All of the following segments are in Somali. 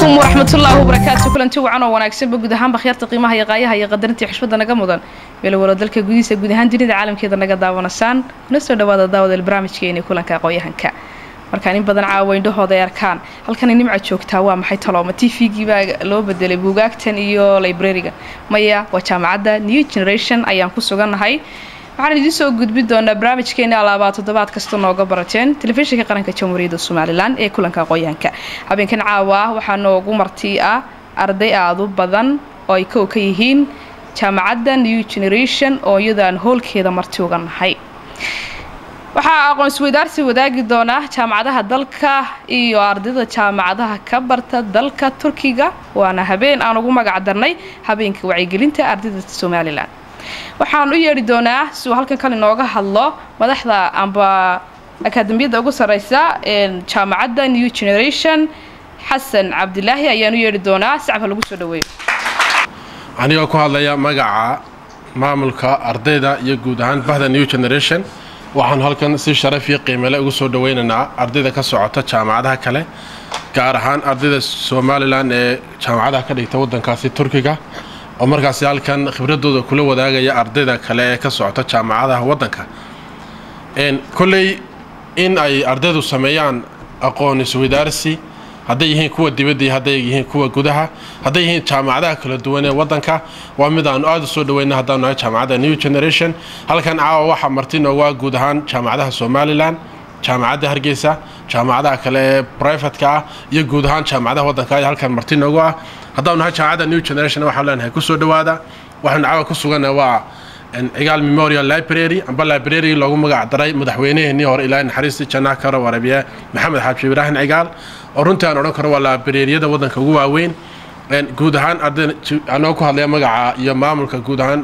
calaykum waraxmatullaahi wabarakaatu kulanti wacan oo wanaagsanba guud ahaanba khiyaarta qiimaha iyo qaayaha iyo qadarinta xushmada naga mudan. Meel walo dalka gudihiisa guud ahaan dunida caalamkeeda naga daawanasaan kuna soo dhawaada daawadeel barnaamijkeeni kulanka aqoon-yahanka markaan in badan caawa indhahooda ay arkaan halkani nimca joogtaa waa maxay talooma t v-gii loo bedelay buugaagtan iyo librariga maya waa jaamacadda new generation ayaan ku sugannahay waxaan idiin soo gudbin doonaa barnaamijkeeni alaabaa toddobaad kasta nooga barateen telefishinka qaranka jamhuuriyadda somalilan ee kulanka aqoon-yahanka habeenkan caawa waxaa noogu marti ah arday aada u badan oo ay kow ka yihiin jaamacadda new generation oo iyadaan hoolkeeda marti uga nahay. Waxaa aqoon isweydaarsi wadaagi doonaa jaamacadaha dalka iyo ardayda jaamacadaha ka barta dalka turkiga. Waana habeen aan ugu magac darnay habeenka wacyigelinta ardayda somalilan waxaan u yeedhi doonaa si uu halkan kale inooga hadlo madaxda amba akaadamiyadda ugu sareysa jaamacadda new generation xasan cabdilaahi ayaan u yeedhi doonaa. Sacabka lagu soo dhaweeyo. Anigoo ku hadlaya magaca maamulka ardayda iyo guud ahaan bahda new generation waxaan halkan si sharaf iyo qiimale ugu soo dhaweynaynaa ardayda ka socota jaamacadaha kale gaar ahaan ardayda somalilan ee jaamacadaha ka dhigta wadankaasi turkiga oo markaasi halkan khibradooda kula wadaagaya ardayda kale ee ka socota jaamacadaha wadanka kolley in ay ardaydu sameeyaan aqoon isweydaarsi hadday yihiin kuwa dibadda iyo hadday yihiin kuwa gudaha hadday yihiin jaamacadaha kala duwan ee wadanka waa mid aanu aada u soo dhaweyna haddaanu nahay jaamacadda new generation. Halkan caawa waxaa marti noogaa guud ahaan jaamacadaha somalilan jaamacadda hargeysa jaamacadaha kale ee brivatka ah iyo guud ahaan jaamacadaha wadanka ayaa halkan marti noogu ah. Haddaanu nahay jaamacadda new generation waxaan leenahay ku soo dhawaada waxaanu caawa ku sugannahay waa cigaal memorial library amba library loogu magac daray madaxweyneheenii hore ilaahay naxariistii jannaha ka hore warabiye maxamed xaaji ibraahim cigaal oo runtii aan odhan karo waa librariyada wadanka ugu waaweyn. Guud ahaan anoo ku hadlaya magaca iyo maamulka guud ahaan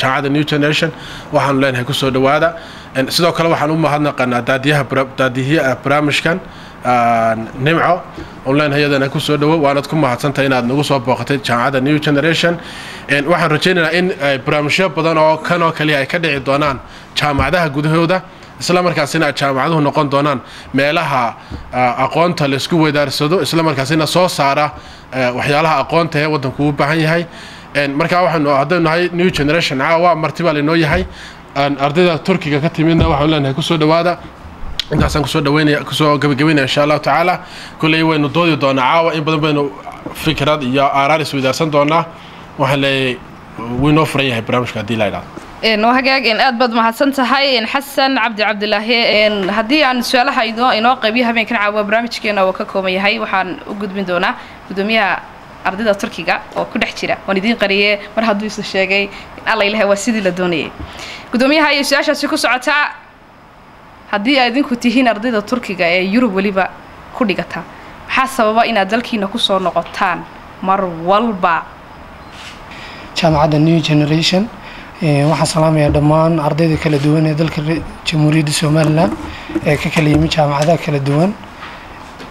jaamacadda new generation waxaanu leenahay ku soo dhawaada sidoo kale waxaan u mahadnaqanaa daadiyaha barnaamijkan nimco. On leenahay iyadana ku soo dhawo waanad ku mahadsantahay inaad nagu soo booqatay jaamacadda new generation. Waxaan rajaynaynaa in barnaamijyo badan oo kanoo kaliya ay ka dhici doonaan jaamacadaha gudahooda isla markaasina jaamacaduhu noqon doonaan meelaha aqoonta la isku weydaarsado isla markaasina soo saara waxyaalaha aqoonta ee wadanku u baahan yahay. Markaa waxaanu haddaynu nahay new generation caawa martibaa laynoo yahay ardayda turkiga ka timidna waxaanu leenahay ku soo dhawaada intaasaan ku soo dhaweynaya ku soo gabagabeynaya insha allahu tacaala. Kulley waynu doodi doonaa caawa in badan baynu fikrad iyo aaraar isweydaarsan doonaa. Waxaan leeyahay wuu inoo furan yahay barnaamijka haddii la idhahdo hagaag aad baad mahadsan tahay xasan cabdi cabdilaahi haddii aan su'aalaha inoo qaybiyo habeenkan caawa barnaamijkeena oo ka kooban yahay waxaan u gudbin doonaa gudoomiyaha ardayda turkiga oo ku dhex jira. Waan idiin qariye mar hadduu isu sheegay alla ilahay waa sidii la doonayay gudoomiyaha ayay su'aashaasi ku socotaa haddii aad idinku tihiin ardayda turkiga ee yurub weliba ku dhigata maxaa sababa inaad dalkiina ku soo noqotaan mar walba? Jaamacadda new generation waxaan salaamayaa dhammaan ardayda kala duwan ee dalka jamhuuriyadda somalilan ee ka kala yimi jaamacadaha kala duwan.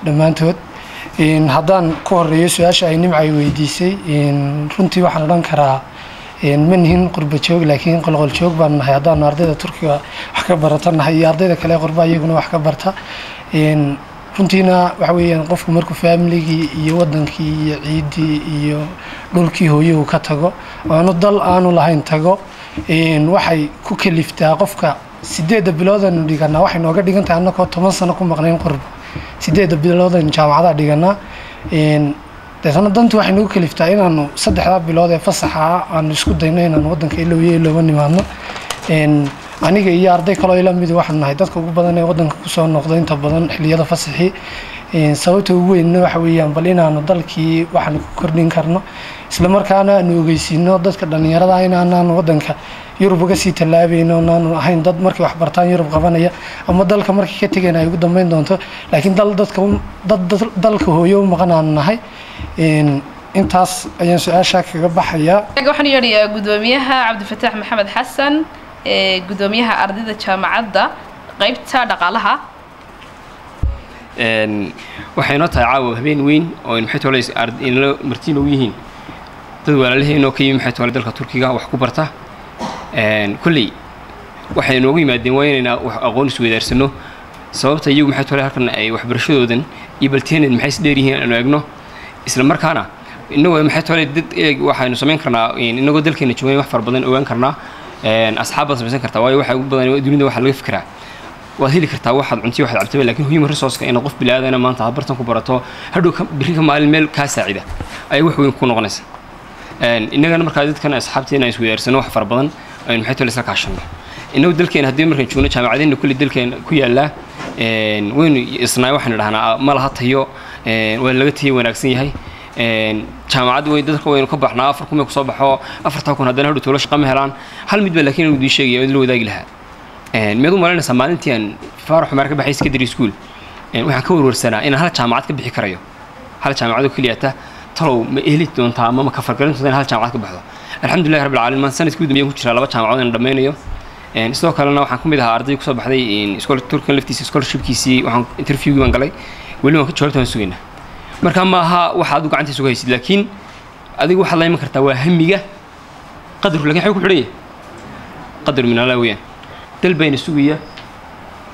Dhammaantood haddaan ku horeeyo su'aasha ay nimca ay weydiisay runtii waxaan odhan karaa ma nihin qurba joog laakiin qolqol joog baan nahay. Haddaanu ardayda turkiga wax ka barata nahay iyo ardayda kale qurba iyaguna wax ka barta. Runtiina waxa weeyaan qofku markuu faamiligii iyo wadankii iyo ciiddii iyo dhulkii hooye uu ka tago aanu dal aanu lahayn tago. Waxay ku kaliftaa qofka sideedda biloodaynu dhiganaa waxay nooga dhigan tahay annagoo toban sano ku maqnayn qurba sideedda biloodaynu jaamacadaha dhiganaa deetana dantu waxay nagu kaliftaa inaanu saddexdaa bilood ee fasaxa aanu isku dayno inaanu wadanka ilowyo ilooba nimaadno. Aniga iyo arday kaloo ila mid waxaanu nahay dadka ugu badan ee wadanka ku soo noqda inta badan xiliyada fasaxii sababta ugu weynna waxa weeyaan bal inaanu dalkii waxaanu ku kordhin karno isla markaana aanu ogeysiino dadka dhallinyarada inaanaan wadanka yurub uga sii tallaabayno naanu ahayn dad markay wax bartaan yurub qabanaya ama dalka markay ka tegeen ay ugu dambeyn doonto laakiin dal dadka dad dalka hooyo u maqan aanu nahay. Intaas ayaan su'aashaa kaga baxayaa waxaan yeedhayaa gudoomiyaha cabdifataax maxamed xasan gudoomiyaha ardayda jaamacadda qeybta dhaqaalaha waxay noo tahay caawa habeen weyn oo maxay tole inla martiin ugu yihiin. Dad walaalaheenoo ka yimi maxay tole dalka turkiga wax ku barta. Kolley waxay noogu yimaadeen waa inaynaa wax aqoon isweydaarsano sababta iyagu maxay tole halkan ay waxbarashadoodan iyo balteened maxay is dheer yihiin aanu eegno. Isla markaana inagoo maxay tole dad waxaynu samayn karnaa inagoo dalkeena joogan wax fara badan ogaan karnaa. Asxaab baad samaysan kartaa waayo waxa ugu badan dunida waxaa laga fikiraa waad heli kartaa waxaad cuntiy waxaad cabtaba laakiin human resourceka inaad qof bilaaadana maanta aad bartan ku barato hadhow biri ka maalin meel kaa saacida. Ayay wax weyn ku noqonaysa. Innagana markaa dadkan asxaabteena iswadaarsano wax fara badan aynu maxay tole isla kaashano? Inagu dalkeena haddii markaan joogno jaamacadeena kulli dalkeena ku yaallaa waynu isnaay waxaynu dhahnaa ma laha tayo waa laga tayo wanaagsan yahay. Jaamacad way dadka waynu ka baxnaa afar kun may ku soo baxo afartaa kun haddana hadhow tolo shaqa ma helaan. Hal mid baa laakiin anu idiin sheegaya idin la wadaagi lahaa miyaad u malaynaysaa maalintii aan faarax xumaar ka baxay secondary school? Waxaan ka warwarsanaa inaan hal jaamacad ka bixi karayo. Hal jaamacadoo keliyata talow ma ehli doontaa ama ma ka fargarin doontaa in hal jaamacad ka baxdo. Alxamdulillahi rabbil caalamiin sannadkii ugu dambeeyaan ku jiraa laba jaamacadood inaan dhammaynayo sidoo kalena waxaan ka mid ahaa arday ku soo baxday turkan laftiisa scholarshipkiisii waxaan interviewgii baan galay. Weli waan ka jawaabta marka ma aha waxa adigu gacantiisa uga haysid laakiin adigu waxaad la kartaa waa hamiga qadru laakiin xay ku xidhan yahay qadru min allah weeyaan dal sugaya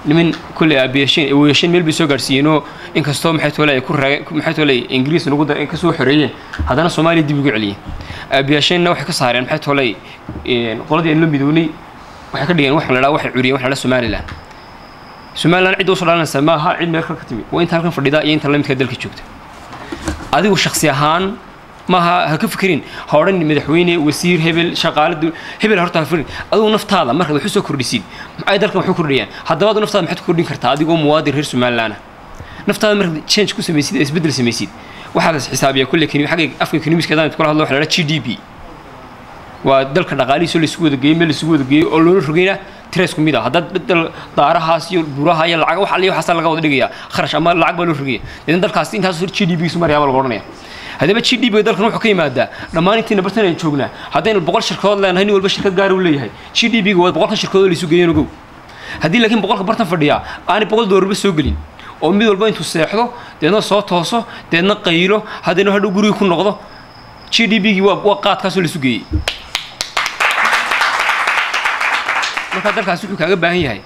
niman kolley aabiyasheen ewoyasheen meel bay soo gaadhsiiyeenoo inkastoo maxay toole ay ingiriis nagu xoreeyeen haddana soomaaliya dib ugu celiyeen aabiyasheenna waxay ka saareen maxay toole qoladii aan la midownay waxay ka dhigeen waxaan la dhaha waxay curiyeen waxaan la somaliland somaliland cidda u soo dhalanaysa ma aha cid meel kale ka timi. Waa inta halkan fadhida iyo inta la midka dalka joogta. Adigu shaksi ahaan maaha ha ka fikirin. Ha madaxweyne wasiir hebel shaqaale hebel horta ha fikirin. Adigu naftaada markaad wax soo kordhisid. Ay dalkan wax u kordhiyaan? Haddaba adigu naftaada maxaad ku kordhin kartaa adigoo muwaadin reer somaliland naftaada markaad change ku samaysid isbeddel samaysid. Waxaa las xisaabiyaa kulle keni xagga afka economiska haddaan kula hadlo waxa la g d p. Waa dalka dhaqaalihiisoo laisugu wada geeyey meel laisugu wada geeyey oo loola rogayna tires ku ah. Haddaad dal daarahaas iyo buraha iyo lacag wax aliyo waxaasa laga wada dhigaya kharash ama lacag baa loo rogaya. Idan dalkaas intaas g d p giisu maryaa baa laga odhanaya haddaba g d p dalkan wuxuu ka yimaadaa dhammaan intiina bartan aynu joognaa. Haddaynu boqol shirkadood leenahay nin walba shirkad gaar uu leeyahay. G d p ga waa boqolkan shirkadood laysu geeyeen ogow haddii laakiin boqolka bartan fadhiyaa aanay boqol doolarba soo gelin. Oo mid walba intuu seexdo deedna soo tooso deedna qaylo haddaynu hadhow guriga ku noqdo g d p gii waa waa qaadkaasoo laysu geeyey. Markaa dalkaas wuxuu kaaga baahan yahay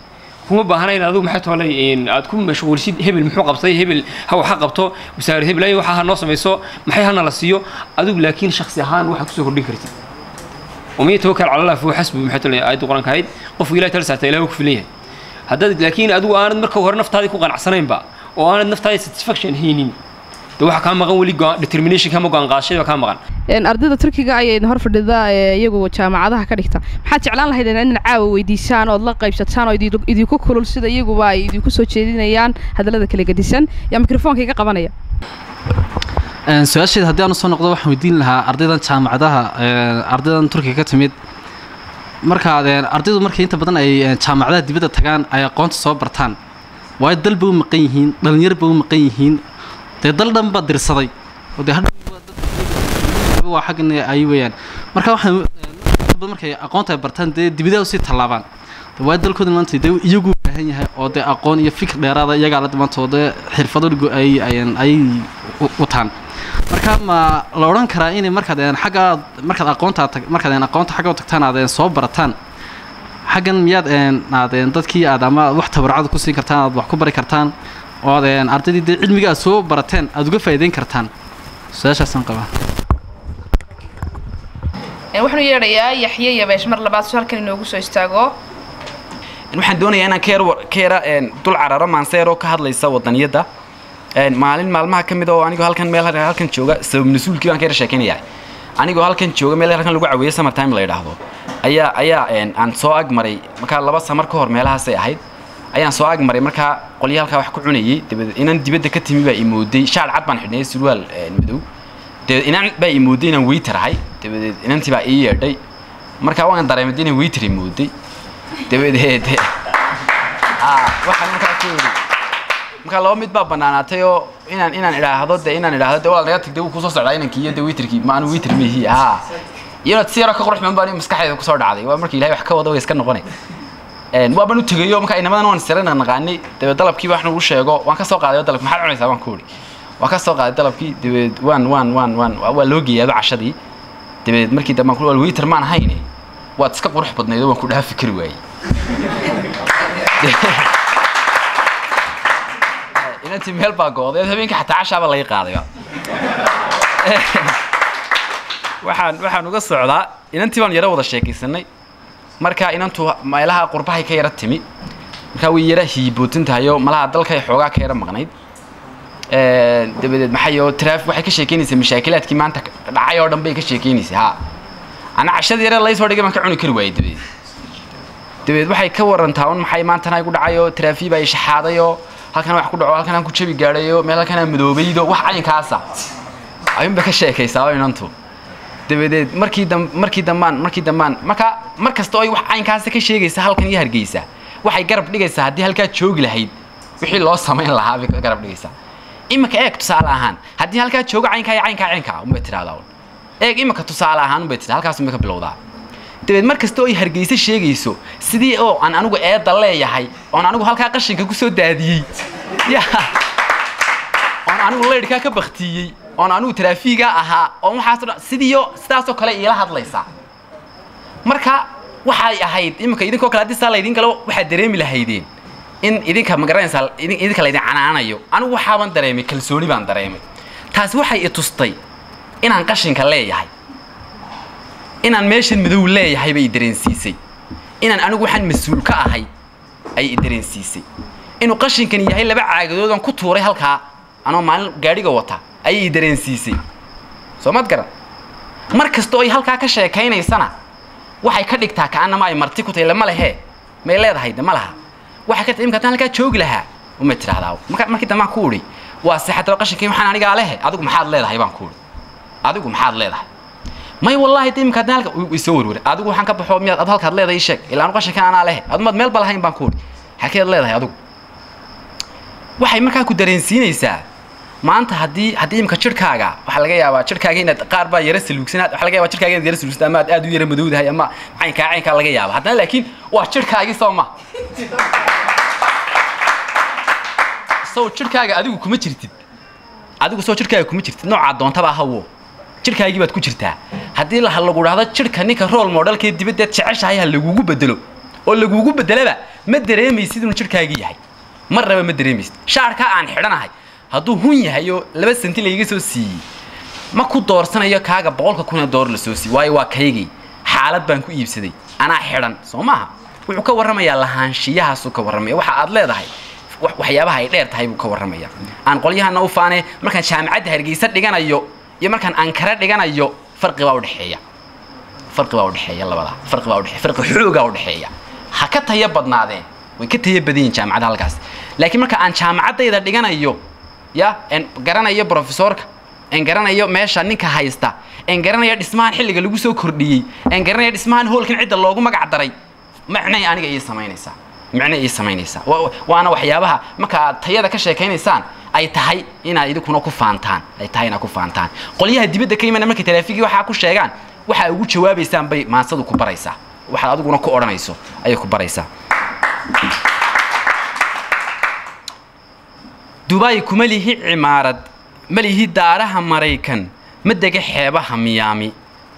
kuma baahana in adigu maxay toolay aad ku mashquulsid hebel muxuu qabtay hebel ha waxa qabto wasaare hebel ay waxa ha noo samayso maxay hana la siiyo adigu laakiin shakhsi ahaan waxaad kusoo kordhin kartid ومن يتوكل على الله فهو حسبه maxay toolay aayad quraan ka hayd qof ilaahay tala saartay ilaahay ku filan yahay haddaad laakiin adigu aanad marka hore naftaadii ku qanacsanaynba oo aanad naftaadii waxaa kaa maqan weli determination kama go'aan qaadashada baa kaa maqan. Ardayda turkiga ayay hor fadhida iyagu jaamacadaha ka dhigta. Maxaad jeclaan lahayd inaad caawa weydiisaan ood la qaybsataan oo idinku kulul sida iyaguba ay idinku soo jeedinayaan hadallada kala gedisan yaa mikrofoonka iga qabanaya. Su'aasheeda haddii aan u soo noqdo waxaan weydiin lahaa ardaydan jaamacadaha ardaydan turkiga ka timid. Markaad ardaydu markay inta badan ay jaamacadaha dibadda tagaan ay aqoonta soo bartaan. Waayo dal bay u maqan yihiin dhalinyar bay u maqan yihiin dee dal dhan baa dirsaday. Oo waa xaggan ay weeyaan. Marka waxaan markay aqoonta bartaan dee dibidaa u sii tallaabaan. Waa dalkooda maanta dee iyagu baahan yahay oo dee aqoon iyo fikir dheeraada iyagaa la xirfado ay ay wataan marka ma la odhan karaa inay markaad xagga markaad aqoonta markaad aqoonta xagga u tagtaan aad soo barataan xaggan miyaad aad dadkii aad ama wax tabarcada ku siin kartaan aad wax ku bari kartaan oo aad ardaydii dee cilmiga aad soo barateen aad uga faa'iideyn kartaan. Su'aashaasaan qabaa waxaanu yeedhayaa yaxye yabeesh mar labaad su halkan inoogu soo istaago. Waxaan doonayaa inaan keer keera dul cararo maanseer oo ka hadlaysa wadaniyadda maalin maalmaha ka mid oo anigoo halkan meel halkan jooga sabab nasuulkii baan ka yar sheekaynayaa anigoo halkan jooga meel halkan lagu caweeyo summer time la yidhaahdo. Ayaa ayaa aan soo ag maray. Markaa laba samar ka hor meelahaasay ahayd ayaan soo ag maray markaa qolyo halkaa wax ku cunayay dabadeed inan dibadda ka timi baa imooday. Shaal cad baan xidhnay surwaal madow. Dabadeed inan baa imooday inaan weyter ahay. Dabadeed inantii baa ii yeedhay. Markaa waan dareemay inaan weyter imooday. Dabadeed waxaan markaa ku yidhi markaa laba mid baa banaanaatay oo inaan inaan idhaahdo de inaan idhaahdo de walaal naga tagde wuu ku soo socdaa inankii iyo de weyterkii ma anu weyter mihi haa iyadoo si yaroo ka qurux badan baa maskaxdeeda ku soo dhacday. Waa markii ilahay wax ka wada way iska noqonay waa baan u tegayo markaa inamadan waan sirana naqaanay dabeed dalabkii wax nagu sheego. Waan ka soo qaaday dalabki maxaad cunaysaa? Baan ku idhi waan ka soo qaaday dalabkii dabeed waan waan waan waan waa loo geeyaaba cashadii. Dabeed markii dambe waan weyter maan ahayne waad iska qurux badnayd oo waan ku dhaha fikri waayey. Inantii meel baa go'day habeenkii xataa cashaaba laga qaadayba waxaan waxaan uga socdaa inantii baan yaro wada sheekaysanay marka inantu meelaha qurbahay ka yara timi markaa way yara hiibootin tahayo malaha dalkay xoogaa ka yara maqnayd. Ee, dabadeed maxay oo traafik waxay ka sheekeynaysaa mashaakilaadkii maanta dhacay oo dhan bay ka sheekeynaysaa ha ana cashada yare laysoo dhigay baan ka cuni kari waayey dabadeed. Dabadeed waxay ka warantaa un maxay maantana igu dhacay oo traafiik baa ishaxaaday oo halkan wax ku dhaco halkan aan ku jabi gaadhay oo meel halkan aan madoobaydo wax caynkaasa ayuunbay ka sheekaysaa inantu dabadeed. Markii markii dambaan markii dambaan marka mar kasta oo ay wax caynkaasa ka sheegaysa halkan iyo hargeysa. Waxay garab dhigaysaa haddii halkaa joogi lahayd wixii loo samayn lahaa bay garab dhigaysaa imika eeg tusaale ahaan haddii halkaa joogo caynkaa caynkaa caynkaa unbay tidhahdaa eeg imika tusaale ahaan unbay tidhahdaa halkaas unbay bilowdaa. Dabeed mar kasta oo ay hargeysa sheegayso sidii oo aan anigu eedda leeyahay oon anigu halkaa qashinka ku soo daadiyey. Ya oon anigu leydhkaa ka baktiyey oon anigu taraafiigaa ahaa oon waxaasoo sidiiyo sidaasoo kale iila hadlaysaa marka waxay ahayd iminka idinkoo kale haddii saa laydin waxaad dareemi lahaydeen in idinka ma garanaysaa idin- idinka laydin canaanayo. Anigu waxaaban dareemay kalsooni baan dareemay. Taasi waxay i tustay inaan qashinka leeyahay. Inaan meeshan madow leeyahay bay i inaan anigu waxaan mas'uul ka ahay ayay i dareensiisay inuu qashinkan yahay laba caagadood aan ku tuuray halkaa anoo maalin gaadhiga wata ayay dareensiisay soo maad garan? Mar kasta oo ay halkaa ka sheekaynaysana waxay ka dhigtaa kaanama ay marti ku tahay lama may leedahay de ma laha. Waxay ka tahay imka haddaan halkaa joogi lahaa. Umay tidhahdaa marka markii dambaan ku udhi waa sixataba qashinkii waxaan anigaa lehe. Adigu maxaad leedahay baan ku udhi adigu maxaad leedahay. May wallaahi de imka haddaan halka isoo warwaray adigu waxaan ka baxo miyaad ad halkaad leedahay sheeg. Ilaa qashinkan anaa lehe. Adumaad meel ba baan ku udhi halkeed leedahay adigu? Waxay markaa ku dareensiinaysaa maanta haddii haddii imka jirhkaaga waxaa laga yaabaa jirhkaaga inaad qaar baa yara saluugsanaad waxaa laga yaabaa jirhkaaga inaad yara saluugsanaad ama aad u yara madowdahay ama caynkaa caynkaa laga yaaba haddana laakiin waa jirhkaagii soo ma. Sow jirhkaaga adigu kuma jirtid. Adigu soo jirhkaaga kuma jirtid. Noocaa doontaba hawo jirhkaagii baad ku jirtaa. Haddii la lagu dhahdo jirhka ninka role modelkee dibaddeed jeceshahay ha lagugu bedelo. Oo lagugu bedelaba ma dareemaysid inuu jirhkaagii yahay. Marnaba ma dareemaysid. Shaarkaa aan xidhanahay hadduu hun yahay oo laba senti layga soo siiyey. Ma ku doorsanayo kaaga boqolka kun doolar la soo siiyey? Waayo waa kaygii. Xaalad baan ku iibsaday. Anaa xidhan soo maaha wuxuu ka warramayaa lahaanshiyahaasuu ka warramaya. Waxa aad leedahay wax- waxyaabaha ay dheer tahay buu ka warramaya. Aan qolyahana u faane markaan jaamacadda hargeysa dhiganayo iyo markaan ankara dhiganayo farqi baa udhexeeya farqi baa udhexeeya labada. Farqi baa udhexeeya farqi xoogaa udhexeeya ha ka tayo badnaadeen. Way ka tayo badan yihiin jaamacadda halkaas. Laakiin marka aan jaamacaddayda dhiganayo ya en garanayo profesorka en garanayo meesha ninka haysta en garanayo dhismahan xilliga lagu soo kordhiyey en garanayo dhismahan hoolkan cidda loogu magac daray. Macnay aniga ii samaynaysaa macnay ii samaynaysaa Wa- waana waxyaabaha marka aad tayada ka sheekaynaysaan ay tahay inaad idinkuna ku faantaan ay tahay inaad ku faantaan. Qolyaha dibadda ka imana markay taraafigii waxaa ku sheegaan waxaa ugu jawaabaysaan bay maansadu ku baraysaa. Waxaad adiguna ku odhanayso ayay ku baraysaa dubai kuma lihi cimaarad ma lihi daaraha maraykan ma dega xeebaha miyaami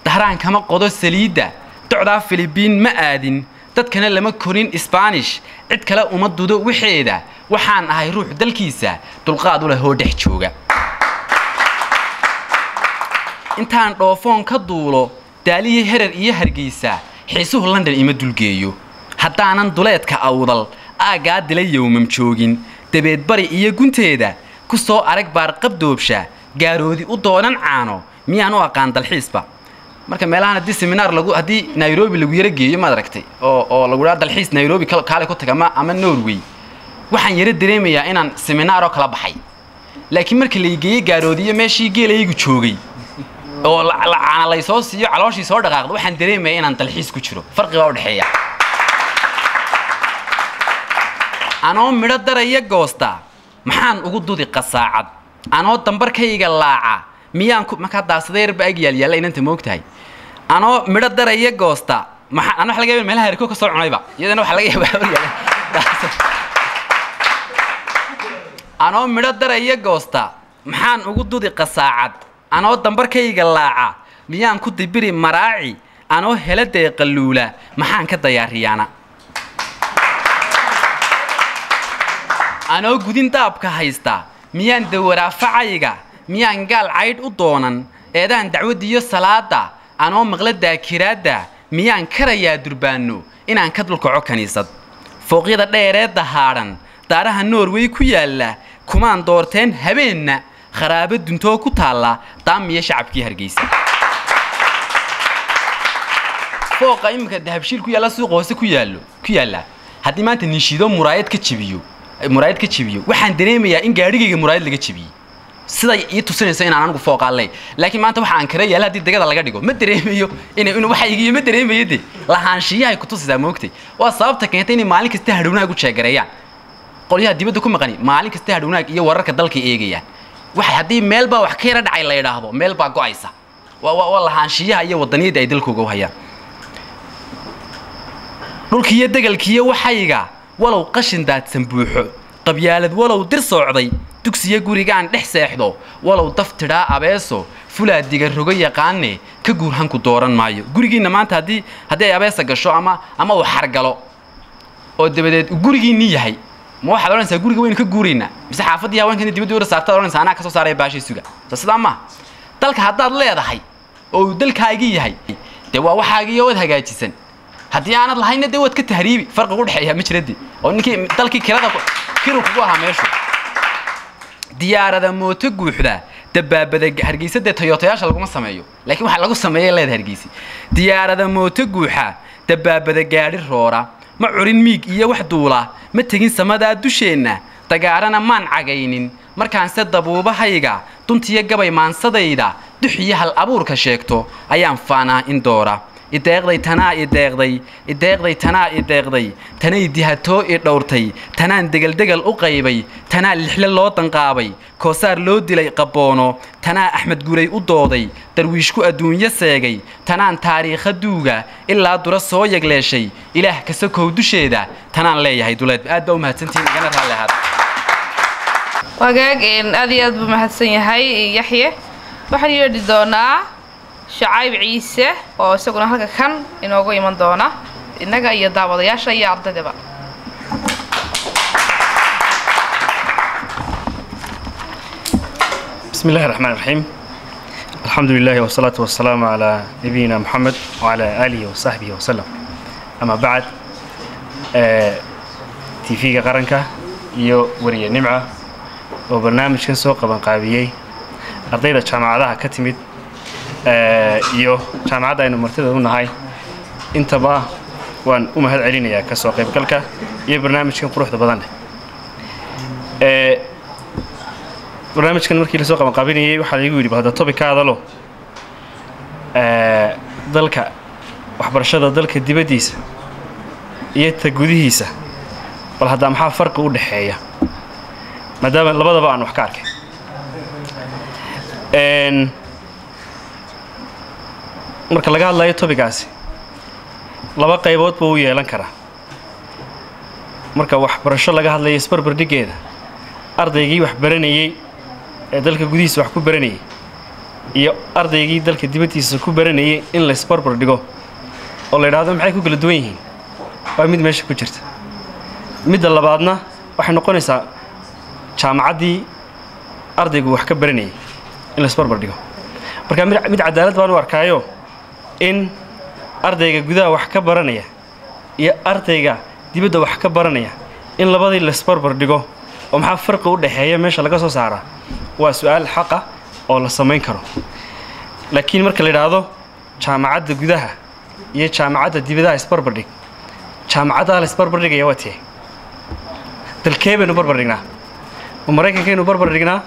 dahraan kama qodo saliidda docdaa filibiin ma aadin dadkana lama korin isbaanish cid kale uma dudo waxeeda. Waxaan ahay ruux dalkiisa dulqaad u leh oo dhex jooga. Intaan dhoofoon ka duulo daalihii herar iyo hargeysa xiisuhu london ima dulgeeyo. Haddaanan duleedka awdal aaggaa dila yowmam joogin dabeed bari iyo gunteeda ku soo arag baarqabdoobsha gaaroodi u doonan caano miyaan u aqaan dalxiisba? Marka meelahan haddii seminaar lagu haddii nairobi lagu yaro geeyo maad aragtay oo oo lagu dhaha dalxiis nairobi kaale ku taga ama ama norway waxaan yaro dareemayaa inaan seminaaroo kala baxay. Laakiin marka la geeyey gaaroodiyo meeshii geelaygu joogay oo caana laysoo siiyo calooshii soo dhaqaaqdo waxaan dareemayaa inaan dalxiis ku jiro. Farqi baa udhexeeya anoo midho daraya goosta. Maxaan ugu dudi qasaacad. Anoo dambarkayga laaca. Miyaan markaa daasadeerba ag yaalyaalla inanta moogtahay anoo midho daraya goosta. Maxaa ana waxa laga yaaba meelaha hariko ka soo cunayba. Iyadana waxa laga yaabaa anoo midho daraya goosta. Maxaan ugu dudi qasaacad. Anoo dambarkayga laaca. Miyaan ku dibiri maraaci. Anoo hela deeqaluula maxaan ka dayaariyaana anoo gudin daabka haysta. Miyaan dawaraa facayga? Miyaan gaal caydh u doonan? Eedaan dacwadda iyo salaada anoo maqla daakiraadda? Miyaan karayaa durbaanno? Inaan ka dulkaco kiniisad fooqyada dheeree dahaadhan daaraha norway ku yaalla. Kumaan doorteen habeenna. Kharaabo duntoo ku taalla. Daamiya shacabkii hargeysa. Fooqa iminka dahabshiil ku yaalla suuqa hoose ku yaallo ku yaalla. Haddii maanta nishido muraayad ka jebiyo muraayad ka jebiyo waxaan dareemayaa in gaadhigayga muraayad laga jebiyey siday ii tusinayso inaan anigu fooqaaley laakiin maanta waxa aan kara yaalla haddii degada laga dhigo ma dareemayo inu waxaygiyo ma dareemayo de lahaanshiyahay ku tusaysaa moogtay waa sababta keentay inay maalin kasta hadhownaag u jeegareeyaan qolyaha dibadda ku maqani maalin kasta hadhownaag iyo wararka dalka eegayaan. Waxay haddii meel baa wax ka yara dhacay la yidhaahdo meel baa go'aysa. Waa lahaanshiyaha iyo wadaniyadda ay dalkooga u hayaan. Dhulkiiyo degalkiiyo waxayga walow qashin daadsan buuxo. Qabyaalad walow dir soocday dugsiyo gurigaan dhex seexdo walow daf tidhaa abeeso fulaadiga rogo yaqaane ka guurhanku dooran maayo. Gurigiinna maanta haddii ay abeesa gasho ama ama uu xargalo oo dabadeed gurigiinni yahay ma waxaad odhanaysaa guriga waynu ka guuraynaa mise xaafaddii haweenkan dibadda ura saartaad odhanaysaa anaa ka saaraya baashay suga soo sidaa dalka haddaad leedahay oo uu dalkaagii yahay dee waa waxaagii oo wad hagaajisan haddii aanad lahayna dee waad ka tahriibi farqigu dhexeeya ma jirade oo ninkii dalkii kirada kiru kugu ahaa meeshu. Diyaarada mooto guuxda dabaabada hargeysa dee toyotayaasha laguma sameeyo. Laakiin waxaa lagu sameeya leeda hargeysi. Diyaarada mooto guuxa dabaabada gaadhi roora ma curin miig iyo wax duula ma tegin samadaa dusheenna dagaarana maan cagaynin. Markaanse dabuubahayga duntiyo gabay maansadayda dux iyo hal abuurka sheegto ayaan faanaa in doora ideeqday tanaa i deeqday ideeqday tanaa i deeqday. Tanay dihatoo i dhowrtay tanaan degeldegal u qaybay tanaa lixle loo danqaabay. Koosaar loo dilay qabboono tanaa axmed guray u dooday darwiishku adduunyo seegay. Tanaan taariikha duuga ilaa dura soo yagleeshay. Ilaah kasakow dusheeda tanaan leeyahay duleed. Aad baa u mahadsantihiin igana raalli wagaag aad iyo aad buu mahadsan yahay yaxye waxaan yeedhi doonaa shacayb ciise oo isaguna halka kan inoogu iman doona innaga iyo daawadayaasha iyo ardaydaba bismi illahi raxmaan raxiim alxamdu lilahi wsalaatu wasalaamu calaa nabiyina moxamed wacalaa aalihi wasaxbihi wasalam ama bacd. Eh, Tv-ga qaranka iyo weriye nimca oo barnaamijkan soo qabanqaabiyey ardayda jaamacadaha ka timid iyo jaamacadda aynu martida u nahay. Intaba waan u mahad celinayaa ka soo qaybgalka iyo barnaamijkan quruxda badan leh. Barnaamijkan markii la soo qabanqaabinayay waxaa laigu yidhi hadda topic ka hadalo dalka waxbarashada dalka dibaddiisa iyo ta gudihiisa bal haddaa maxaa farqi u dhexeeya maadaama labadaba aan wax ka arkay marka laga hadlayo topigaasi laba qaybood buu u yeelan karaa. Marka waxbarasho laga hadlayo isbarbardhiggeeda ardaygii wax baranayey ee dalka gudihiisa wax ku baranayay iyo ardaygii dalka dibaddiisa ku baranayay in la isbarbar oo la yidhaahdo maxay ku kala duwan yihiin? Waa mid meesha ku jirta. Midda labaadna waxay noqonaysaa jaamacaddii ardaygu wax ka baranayay in la isbarbar dhigo marka mid cadaalad baan u arkaayo in ardayga gudaha wax ka baranaya iyo ardayga dibadda wax ka baranaya in labadii la isbarbar dhigo oo maxaa farqi u dhexeeya meesha laga soo saaraa waa su'aal xaqa oo la samayn karo. Laakiin marka la yidhaahdo jaamacadda gudaha iyo jaamacadda dibadaha isbarbardhig jaamacaddaa la isbarbardhigaya waa tiye dalkee baynu barbar dhignaa ma maraykankaynu barbar dhignaa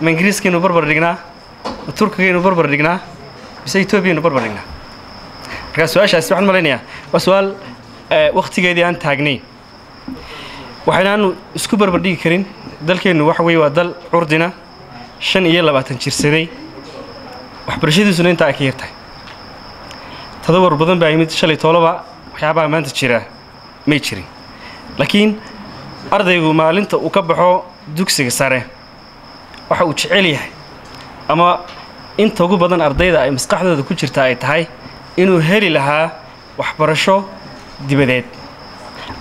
ma ingiriiskaynu barbar dhignaa ma turkigaynu barbar dhignaa mise etoobiyaynu barbar dhignaa markaa su'aashaasi waxaan malaynayaa. Waa su'aal wakhtigeedii aan taagnayn waxaynaanu isku barbardhigi karin. Dalkeennu waxa weeye waa dal curdina. Shan iyo labaatan jirsaday. Waxbarashadiisuna intaa ay ka yartahay. Tadawar badan baa yimid shalay toolaba waxyaabaha maanta jira. May jirin. Laakiin ardaygu maalinta uu ka baxo dugsiga sare. Waxa uu jecel yahay. Ama inta ugu badan ardayda ay maskaxdooda ku jirta ay tahay inuu heli lahaa waxbarasho dibadeed.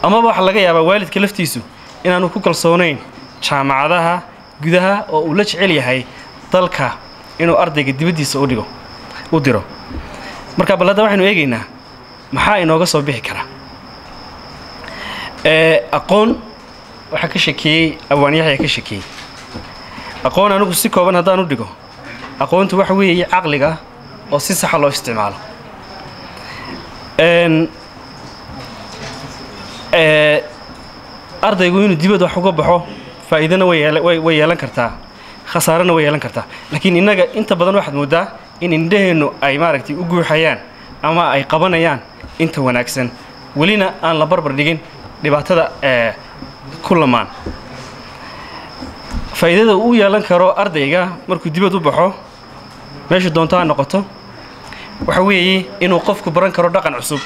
Amaba waxaa laga yaabaa waalidka laftiisu inaanu ku kalsoonayn jaamacadaha gudaha oo uu la jecel yahay dalka inuu ardayga dibaddiisa u dhigo u diro. Marka bal hadda waxaynu eegaynaa maxaa inooga soo bixi karaa aqoon waxaa ka shekeeyey awaanyaxya ka shekeeyey aqoon anigu si kooban haddaan u dhigo aqoontu waxa weeye caqliga oo si saxa loo isticmaalo. Ardaygu inuu dibad wax uga baxo faa'iidana way way yeelan kartaa. Khasaarana way yeelan kartaa. Laakiin innaga inta badan waxaad moodaa in indhaheennu ay maaragtay u guuxayaan ama ay qabanayaan inta wanaagsan. Welina aan la barbar dhigin dhibaatada ku lamaan. Faa'iidada uu yeelan karo ardayga markuu dibad u baxo meesha doonto ha noqoto waxa weeye inuu qofku baran karo dhaqan cusub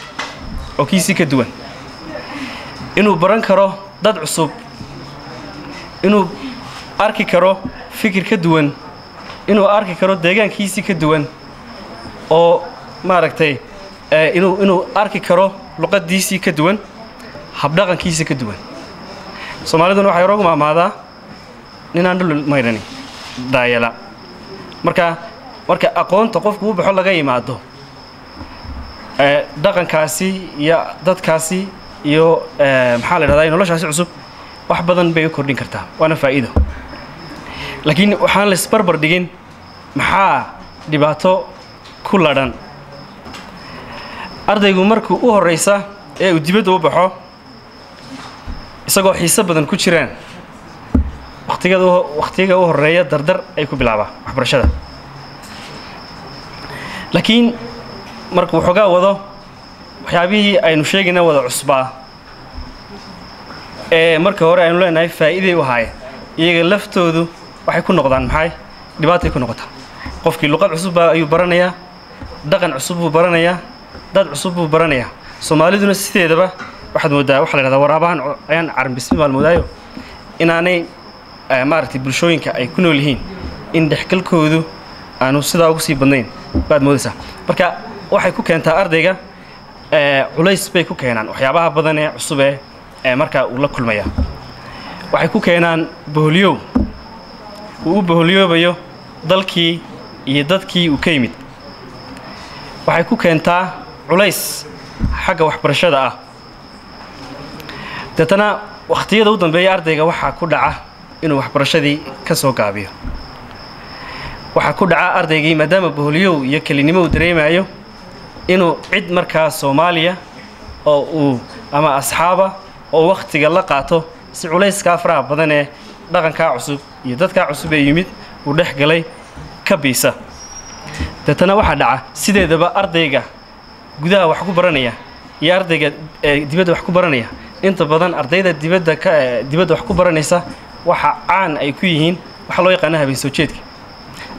oo kiisii ka duwan. Inuu baran karo dad cusub inuu arki karo fikir ka duwan inuu arki karo deegaankiisii ka duwan oo maaragtay ee, inuu inuu arki karo luqadiisii ka duwan habdhaqankiisii ka duwan. Soomaaliduna waxay ugu maamaadaa ninaan dhul mayrani daayala. Marka marka aqoonta qofku u baxo laga yimaado dhaqankaasi iyo dadkaasi iyo maxaa la dhahdaa noloshaasi cusub wax badan bay u kordhin kartaa waana faa'iido. Laakiin waxaan la isbarbar dhigin maxaa dhibaato ku ladhan ardaygu markuu u horraysa ee uu dibadda u baxo isagoo xiiso badan ku jiraan waqtigada u- horreeya dardar ay ku bilaabaa waxbarashada laakiin markuu waxoogaa wado waxyaabihii aynu sheegayna wada cusbaa ee marka hore aynu leenahay faa'iiday u ahaayeen iyaga laftoodu waxay ku noqdaan maxay? Dhibaatay ku noqotaa qofkii luqad cusub baa ayuu baranayaa dhaqan cusub buu baranayaa dad cusub buu baranayaa soomaaliduna sideedaba waxaad moodaa waxaa la dhahdaa waraabahan ayaan carabismi baan moodaayo. Inaanay maaragtay bulshooyinka ay ku nool yihiin in dhexgalkoodu aanu sidaa ugu sii badnayn. Baad moodaysaa. Marka waxay ku keentaa ardayga ee, culays bay ku keenaan. Waxyaabaha badan ee cusub ee ee markaa uu la kulmaya. Waxay ku keenaan boholyow. Uu u boholyoobayo dalkii iyo dadkii uu ka yimid. Waxay ku keentaa culays xagga waxbarashada ah. Deetana wakhtiyada u dambeeya ardayga waxaa ku dhaca inuu waxbarashadii ka soo gaabiyo waxaa ku dhaca ardaygii maadaama boholyow iyo kelinimo uu dareemayo inuu cid markaa soomaaliya oo uu ama asxaaba oo wakhtiga la qaato si culayskaa faraha badan ee dhaqankaa cusub iyo dadkaa cusub ee yimid uu dhex galay ka biisa. Deetana waxaa dhaca sideedaba ardayga gudaha wax ku baranaya iyo ardayga dibadda wax ku baranaya. Inta badan ardayda dibadda dibadda wax ku baranaysa waxa caan ay ku yihiin waxaa loo yaqaana habeen soo jeedka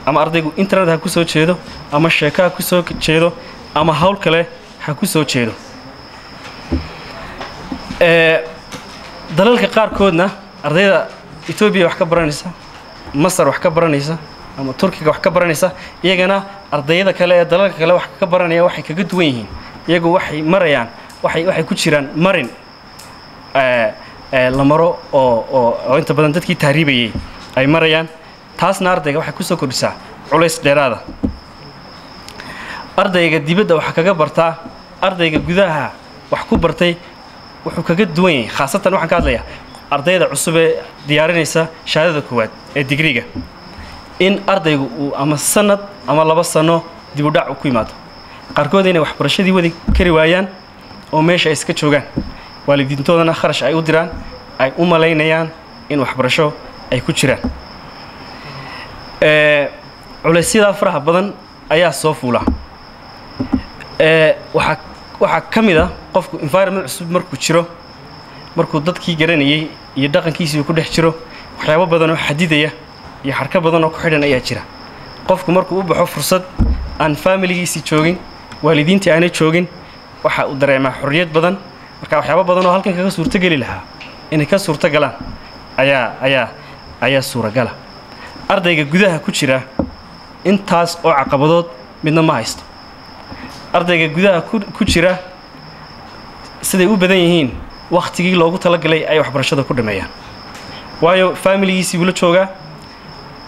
ama ardaygu internet ha ku soo jeedo ama sheeko ha ku soo jeedo ama hawl kale ha ku soo jeedo. Ee dalalka qaarkoodna ardayda etoobiya wax ka baranaysa masar wax ka baranaysa ama turkiga wax ka baranaysa iyagana ardayada kale ee dalalka kale wax ka baranaya waxay kaga duwan yihiin. Iyagu waxay marayaan waxay ku jiraan marin ee ee la maro oo oo oo inta badan dadkii tahriibayay ay marayaan taasna ardayga waxay ku soo kordhisaa culays dheeraada. Ardayga dibadda waxaa kaga bartaa ardayga gudaha wax ku bartay wuxuu kaga duwan yahay. Khaasatan waxaan ka hadlayaa ardayda cusub ee diyaarinaysa shahaadada koowaad ee digriga in ardaygu uu ama sanad ama laba sano dib u ku yimaado qaarkood inay waxbarashadii wadi kari waayaan oo meesha ay iska joogaan. Waalidiintoodana kharash ay u diraan ay u malaynayaan in waxbarasho ay ku jiraan culaysyada faraha badan ayaa soo fuula. Ee waxaa ka mid a qofku environment cusub markuu jiro markuu dadkii garanayay iyo dhaqankiisii ku dhex jiro waxyaabo badan oo xadidaya iyo xarka badan oo ku xidhan ayaa jira. Qofku markuu u baxo fursad aan faamiligiisii joogin waalidiintii aanay joogin waxa uu dareemaa xorriyad badan. Marka waxyaabo badan oo halkan kaga suurtogeli lahaa inay ka suurto galaan ayaa ayaa ayaa suuragala ardayga gudaha ku jira intaas oo caqabadood midna ma haysto. Ardayga gudaha ku jira siday u badan yihiin wakhtigii loogu talagalay ay waxbarashada ku dhameeyaan. Waayo faamiligiisii buu la joogaa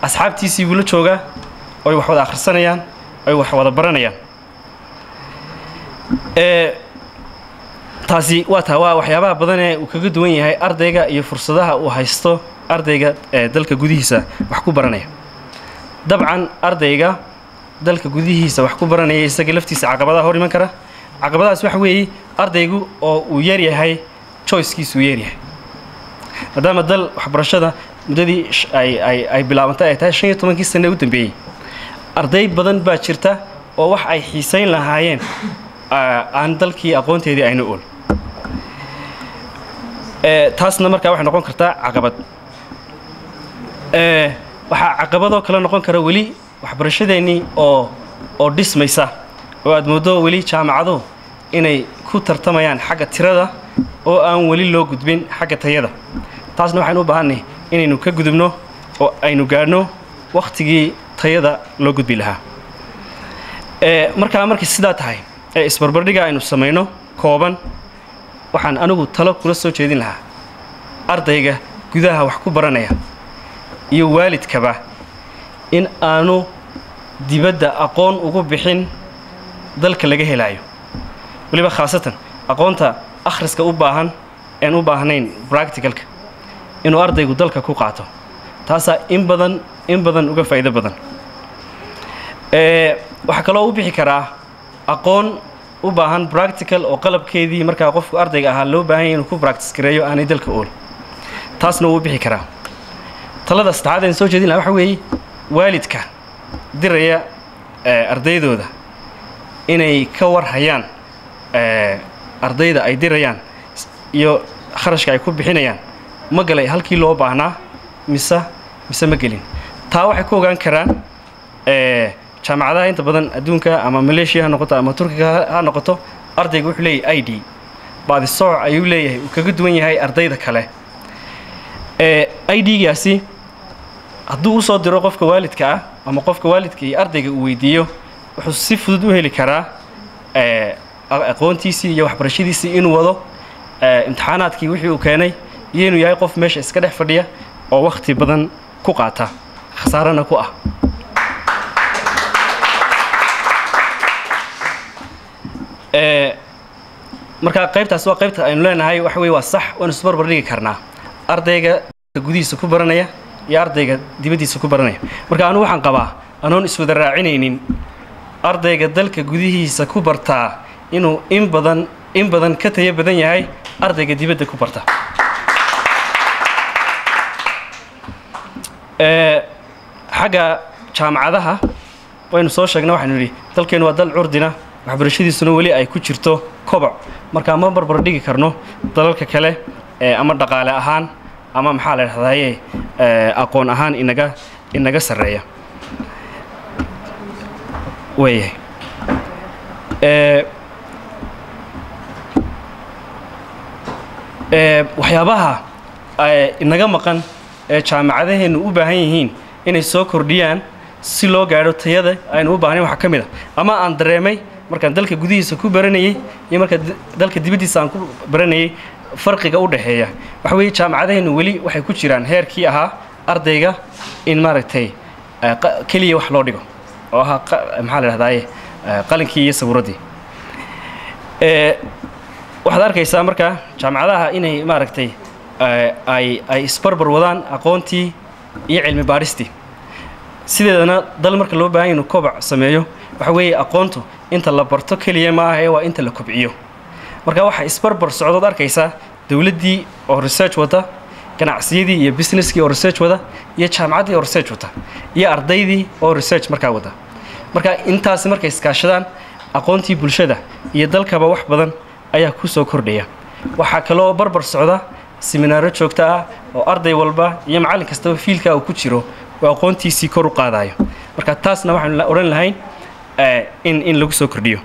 asxaabtiisii buu la joogaa oy wax wada akhrisanayaan oy wax wada baranayaan. Taasi waa taa waa waxyaabaha badan ee uu kaga duwan yahay ardayga iyo fursadaha uu haysto ardayga ee dalka gudihiisa wax ku baranaya. Dabcan ardayga dalka gudihiisa wax ku baranaya isaga laftiisa caqabadaha hor iman kara. Caqabadahaas waxa weeye ardaygu oo uu yar yahay choicekiisu uu yar yahay. Maadaama dal waxbarashada muddadii ay ay ay bilaabantay ay tahay shan iyo tobankii sane u dambeeyey arday badan baa jirta oo wax ay xiisayn lahaayeen aa- aan dalkii aqoonteedii ool. Ee taasna markaa waxay noqon kartaa caqabad waxaa caqabadoo kale noqon kara weli waxbarashadeennii oo oo dhismaysa. Oo aad mooddo weli jaamacaduhu inay ku tartamayaan xagga tirada oo aan weli loo gudbin xagga tayada. Taasna waxaynu u baahannahay inaynu ka gudubno oo aynu gaadhno wakhtigii tayada loo gudbi lahaa. Ee markaa markay sidaa tahay ee isbarbardhiga aynu samayno kooban waxaan anigu talo kula soo jeedin lahaa ardayga gudaha wax ku baranaya iyo waalidkaba in aanu dibadda aqoon ugu bixin dalka laga helaayo. Weliba khaasatan aqoonta akhriska u baahan een u baahnayn practicalka inuu ardaygu dalka ku qaato. Taasaa in badan in badan uga faa'iido badan. Waxaa kaloo u bixi karaa aqoon u baahan practical oo qalabkeedii markaa qofku ardayga ahaa loo baahan yahay inuu ku practice gareeyo aanay dalka ool. Taasna wuu bixi karaa talada saddexaad aan soo jeedin lahaa waxa weeye waalidka diraya ee, ardaydooda inay ka war hayaan ee, ardayda ay dirayaan iyo kharashka ay ku bixinayaan ma galay halkii loo baahnaa mise mise ma gelin. Taa waxay ku ogaan karaan ee, jaamacadaha inta badan adduunka ama maleeshiya ha noqoto ama turkiga ha- noqoto ardayga wuxuu leeyahay i d. Baadisooc ayuu leeyahay uu kaga duwan yahay ardayda kale. I d-gaasi hadduu u soo diro qofka waalidka ah ama qofka waalidka iyo ardayga uu weydiiyo wuxuu si fudud u heli karaa a- aqoontiisii iyo waxbarashadiisii inuu wado. Ee, imtixaanaadkii wixii uu keenay iyo inuu yahay qof meesha iska dhex fadhiya oo wakhti badan ku qaata khasaarana ku ah. Ee marka qaybtaas waa qaybta aynu leenahay waxa weye waa sax waanu isbarbar dhigi karnaa. Ardayga gudihiisa ku baranaya iyo ardayga dibaddiisa ku baranaya. Marka anu waxaan qabaa anoon iswada raacinaynin ardayga dalka gudihiisa ku bartaa inuu in badan in badan ka tayo badan yahay ardayga dibadda ku barta. Xagga jaamacadaha waynu soo sheegnay waxaynu nidhi dalkeenu waa dal curdina waxbarashadiisuna weli ay ku jirto koboc. Marka ma barbar dhigi karno dalalka kale ama dhaqaale ahaan ama maxaa la dhahdaye ee, aqoon ahaan inaga inaga sarreeya. Weeyahay ee ee waxyaabaha inaga maqan ee jaamacadaheennu u baahan yihiin inay soo kordhiyaan si loo gaadho tayada aynu u baahnayn waxaa ka mid a ama aan dareemay markaan dalka gudihiisa ku baranayey iyo marka d- dalka dibaddiisa aan ku baranayey farqiga u dhexeeya. Waxa weeye jaamacadaheennu weli waxay ku jiraan heerkii ahaa ardayga in maaragtay qa- keliya wax loo dhigo oo ahaa maxaa la dhahdaye ee, qalinkii iyo sawiraddii waxaad arkaysaa markaa jaamacadaha inay maaragtay ay ay isbarbar wadaan aqoontii iyo cilmi baadhistii sideedana dal marka loo baahan inuu kobac sameeyo waxa weeye aqoontu inta la barto keliya ma aha ee waa inta la kobciyo marka waxaa isbarbar socdood arkaysaa dowladdii oo research wata ganacsiyadii iyo businesskii oo research wada iyo jaamacaddii oo research wata iyo ardaydii oo research markaa wada. Marka intaasi markay iskaashadaan aqoontii bulshada iyo dalkaba wax badan ayaa ku soo kordhaya. Waxaa kaloo barbar socda seminaaro joogto ah oo arday walba iyo macallin kastaba fiilka uu ku jiro oo aqoontiisii kor u qaadayo. Marka taasna waxaanu odhan lahayn eh, in in lagu soo kordhiyo.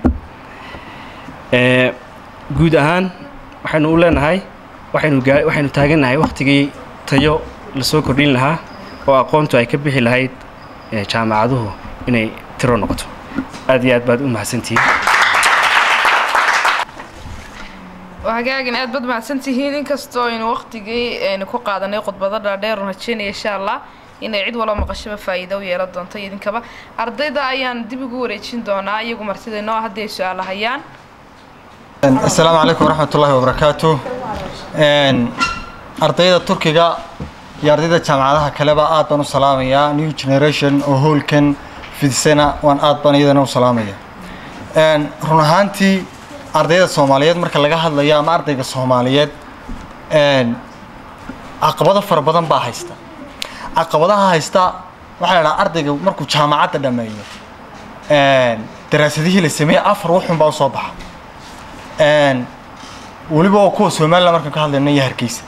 Eh, guud ahaan waxaynu u leenahay waxaynu taagannahay wakhtigii tayo la soo kordhin lahaa oo aqoontu ay ka bixi lahayd jaamacaduhu inay tiro noqoto. Aad iyo aad baad u mahadsantihiin. Hagaagin aad baad mahadsantihiin. Inkastoo aynu waqtigii aynu ku qaadanay khudbado dhaadheer rajeynaya insha allah inay cid walba maqashaba faa'iido u yeelan doonto idinkaba. Ardayda ayaan dib ugu wareejin doonaa iyagu martida inoo haddii ay hayaan asalaamu calaykum waraxmat ullaahi wabarakaatu ardayda turkiga iyo ardayda jaamacadaha kaleba aad baan u salaamayaa new generation oo hoolkan fidsana waan aad baan iyadana u salaamaya. Run ahaantii ardayda soomaaliyeed marka laga hadlayo ama ardayga soomaaliyeed caqabado fara badan baa haysta. Caqabadaha haysta waxaa la dhahaa ardayga markuu jaamacadda dhameeyo daraasadihii la sameeyey afar wuxun baa u soo baxa weliba kuwa somalilan markaan ka hadlayno iyo hargeysa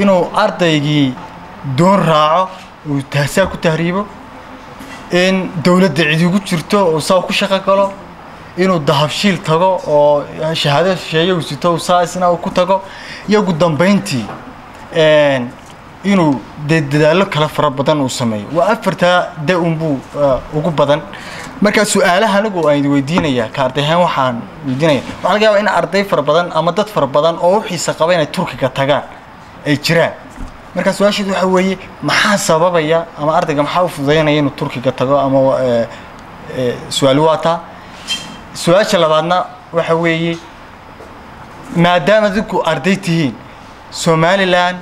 inuu ardaygii doon raaco uu tahsaa ku tahriibo in dowladda cidi ugu jirto oo saa ku shaqo galo inuu dahabshiil tago oo shahaado shisheeye uu sito saa isna uu ku tago. Iyo ugu dambayntii inuu dee dadaallo kale fara badan uu sameeyo. Waa afartaa da unbuu ugu badan. Markaa su'aalaha anigu aan weydiinaya ka ardayahaan waxaan weydiinaya waxaa laga yaabaa in arday fara badan ama dad fara badan oo u xiisa qaba inay turkiga tagaan ay jiraan. Markaa su'aasheedu waxa weeye maxaa sababaya ama ardayga maxaa u fududaynaya inuu turkiga tago ama su'aali waa taa su'aasha labaadna waxa weeye maadaama adinku arday tihiin somalilan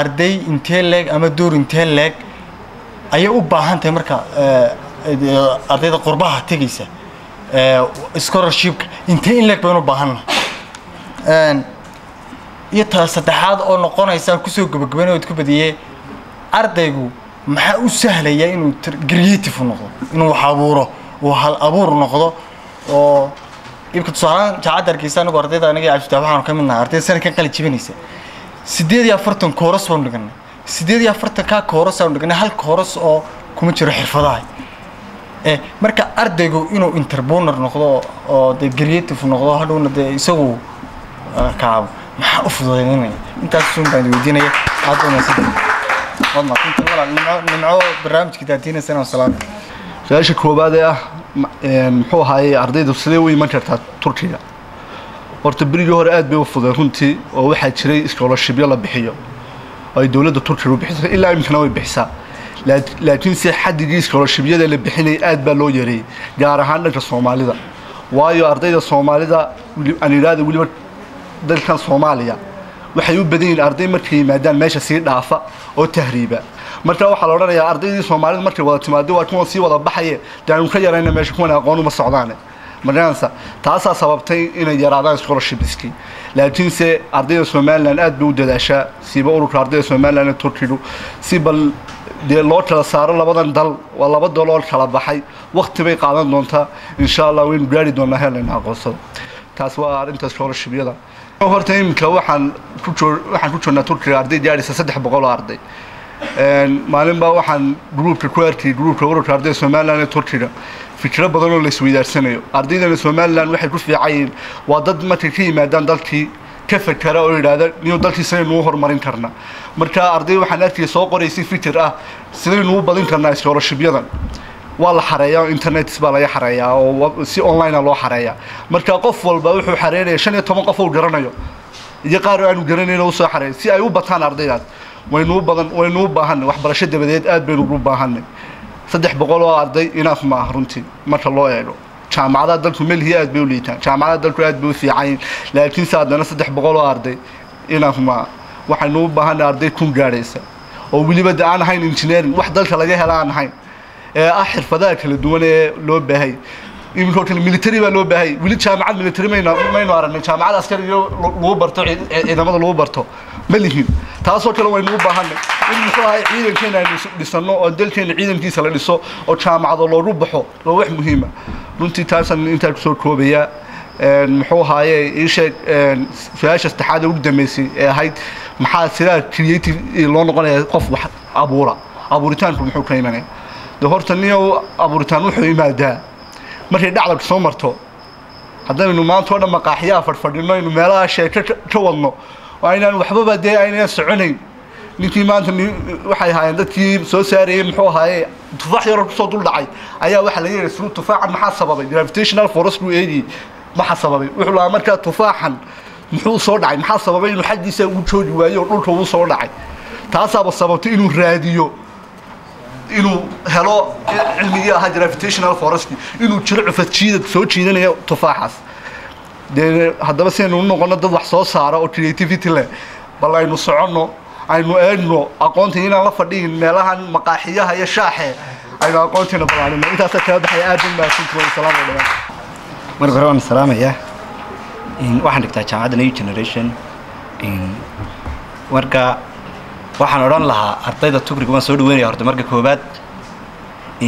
arday intee leeg ama door intee leeg ayay u baahan tahay marka ardayda qurbaha tegaysa scholarshipka intee in leeg baynu baahannahay iyo taa saddexaad oo noqonaysa ku soo gabagabayn ood ku badiyee ardaygu maxaa u sahlaya inuu creative noqdo? Inuu wax abuuro uu hal abuur noqdo oo ibka tusaalahaan jaacadda hargeysa anigu ardayda aniga cabditaab waxaanu ka mid nahay ardayda sanadkan qali jibinaysa sideed iyo afartan kooras baanu dhiganay. Sideed iyo afartan kaa kooras aanu dhiganay hal kooras oo kuma jiro xirfadaha e marka ardaygu inuu interboner noqdo oo dee creative noqdo hadhowna dee isagu kaabo. Maxaa u fududaynaya intaas sun baan weydiinaya aad u mahadsan waad mahadsantahay walaal nimco barnaamijka daadiinaysa inaan salaamay su'aasha koowaad ee ah muxuu ahaayey ardaydu sidee u iman kartaa turkiga horta berigii hore aad bay u fudeen runtii oo waxaa jiray scholarshipyo la bixiyo. Ay dowladda turkiga u bixisa ilaa iminkana way bixisaa. Laakiin se xadigii scholarshipyada la bixinayay aad baa loo yareeyey gaar ahaan dhanka soomaalida. Waayo ardayda soomaalida aan idhaahda weliba dalkan soomaaliya waxay u badan yihiin arday markay yimaadaan meesha sii dhaafa oo tahriiba. Marka waxaa la odhanayaa ardaydii soomaalida markay wada timaado waa kuwan sii wada baxaye aanu ka yarayna meesha kuwan aqoon uma socdaane magaranaysa taasaa sababtay inay yaraadaan scholarshipskii laakiinse ardayda somalilan aad bay u dadaashaa. Siiba ururka ardayda somalilan ee turkigu si bal dee loo kala saaro labadan dal waa laba dal oo kala baxay. Wakti bay qaadan doontaa. Insha allah waynu gaari doonaa helayna aqoonsada taas waa arrinta scholarshipyada horta iminka waxaan ku joognaa turkiga arday gaadhaysa saddex boqol oo arday maalin baa waxaan gruupka ku arkayay gruupka ururka ardayda somalilan ee turkiga fikro badan oo la ardaydana somalilan waxay ku fiicayiin waa dad markay ka yimaadaan dalkii ka fakara oo yidhaahda inuu dalkii sidaynu u horumarin karna. Marka arday waxaan arkaya soo qoraysay fikir ah sidaynu u badin karnaa scholarshipyadan waa la xareeyaa internet baa laga xareeyaa oo si online loo xareeyaa. Marka qof walba wuxuu xareynaya shan iyo toban qof uu garanayo. Iyo qaar aanu garanayn oo u soo xareeya si ay u bataan ardaydaas waynu u badan waynu u baahanay. Waxbarasho dabadeed aad baynu ugu baahanay. Saddex boqol oo arday inaaf ma ah runtii marka loo eego. Jaamacadaha dalku melhii aad bay u liitaan. Jaamacadaha dalku aad bay u fiican laakiinse haddana saddex boqol oo arday inaaf ma ah waxaynu u baahanay arday kun gaadhaysa oo weliba de aan ahayn engineering wax dalka laga hela aan ahayn. Ee ah xirfadaha kala duwan ee loo baahay. Iminka oo kale military baa loo baahay. Weli jaamacad military maynu aragnay jaamacad askari lagu barto ciidamada lagu barto. Ma lihin taasoo kale waynu u baahanay in muxuu ahay ciidankeena aynu dhisano oo dalkeena ciidankiisa la dhiso oo jaamacado loogu baxo waa wax muhiima. Runtii taasaan intaa ku soo koobayaa muxuu ahaaye ii sheeg su'aasha saddexaad ee ugu dambeysay ee ahayd maxaa sidaa creative loo noqonaya qof wax abuura abuuritaanku muxuu ka imanaya de horta niyo abuuritaan wuxuu imaadaa. Markay dhacdabka soo marto haddaynu maanta oo dhan maqaaxiyaha fadhfadhino aynu meelaha sheeko ka wadno oo aynaan waxbaba dee aynaan soconayn. Ninkii maanta waxay ahaayeen dadkii soo saarayay muxuu ahaaye tufaax yaroo ku soo dul dhacay. Ayaa waxaa laga yidhi suu tufaaxan maxaa sababay? Gravitational force buu eegayay maxaa sababay? Wuxuu lahaa markaa tufaaxan muxuu soo dhacay? Maxaa sababay inuu xaggiisa ugu joogi waayo oo dhulka uu soo dhacay? Taasaaba sababtay inuu raadiyo inuu helo cilmigii ahaa gravitational force inuu jiro cufad jiidad soo jiidanaya tufaaxaas dee haddaba si aynu u noqono dad wax soo saara oo creativity leh bal aynu soconno aynu eegno aqoontii inaan la fadhiin meelahan maqaaxiyaha iyo shaaxe aynu aqoontiina balaalino intaasaa kaga baxaya aad u mahadsantihiin salaam alaikum marka hore waan salaamayaa waxaan dhigtaa jaamacadda new generation. Marka waxaan odhan lahaa ardayda tugriga waan soo dhaweynaya horta marka koowaad.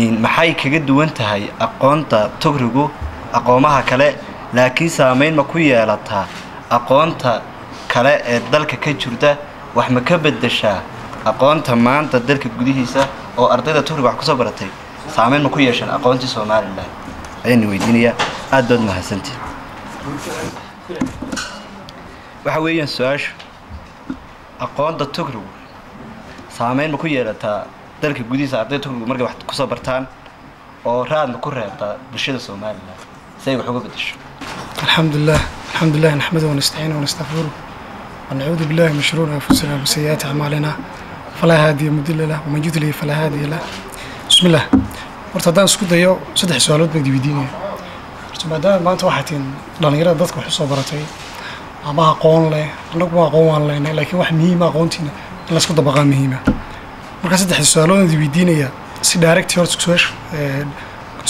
In maxay kaga duwan tahay aqoonta tugrigu aqoomaha kale laakiin saameyn ma ku yeelataa aqoonta kale ee dalka ka jirta? Wax ma ka bedeshaa aqoonta maanta dalka gudihiisa oo ardayda tugriga wax ku soo baratay? Saameyn ma ku yeeshaan aqoontii somalilan ayaan weydiinayaa. Aad baad mahadsantihi waxa weeyaan su'aashu aqoonta tugrigu saameyn ma ku yeelataa dalka gudihiisa ardayda tugrigu markay wax ku soo bartaan oo raad ma ku reebtaa bulshada somalilan si ay wax uga bedesho الحمد لله الحمد لله نحمده ونستعينه ونستغفره ونعوذ بالله من شرور انفسنا وسيئات اعمالنا فلا هادي مضل له ومن يضلل فلا هادي له بسم الله horta haddaan isku dayo saddex su-aalood baan diweydiinaya horta maadaama maanta waxaa tihin dhallinyarada dadka wax usoo baratay ama aqoon leh annagu aqoon waan leynay laakiin wax muhiima aqoontiina in laysku dabaqaa muhiima marka saddexda su-aalood aan diweydiinaya si directi horta su-aasha ee,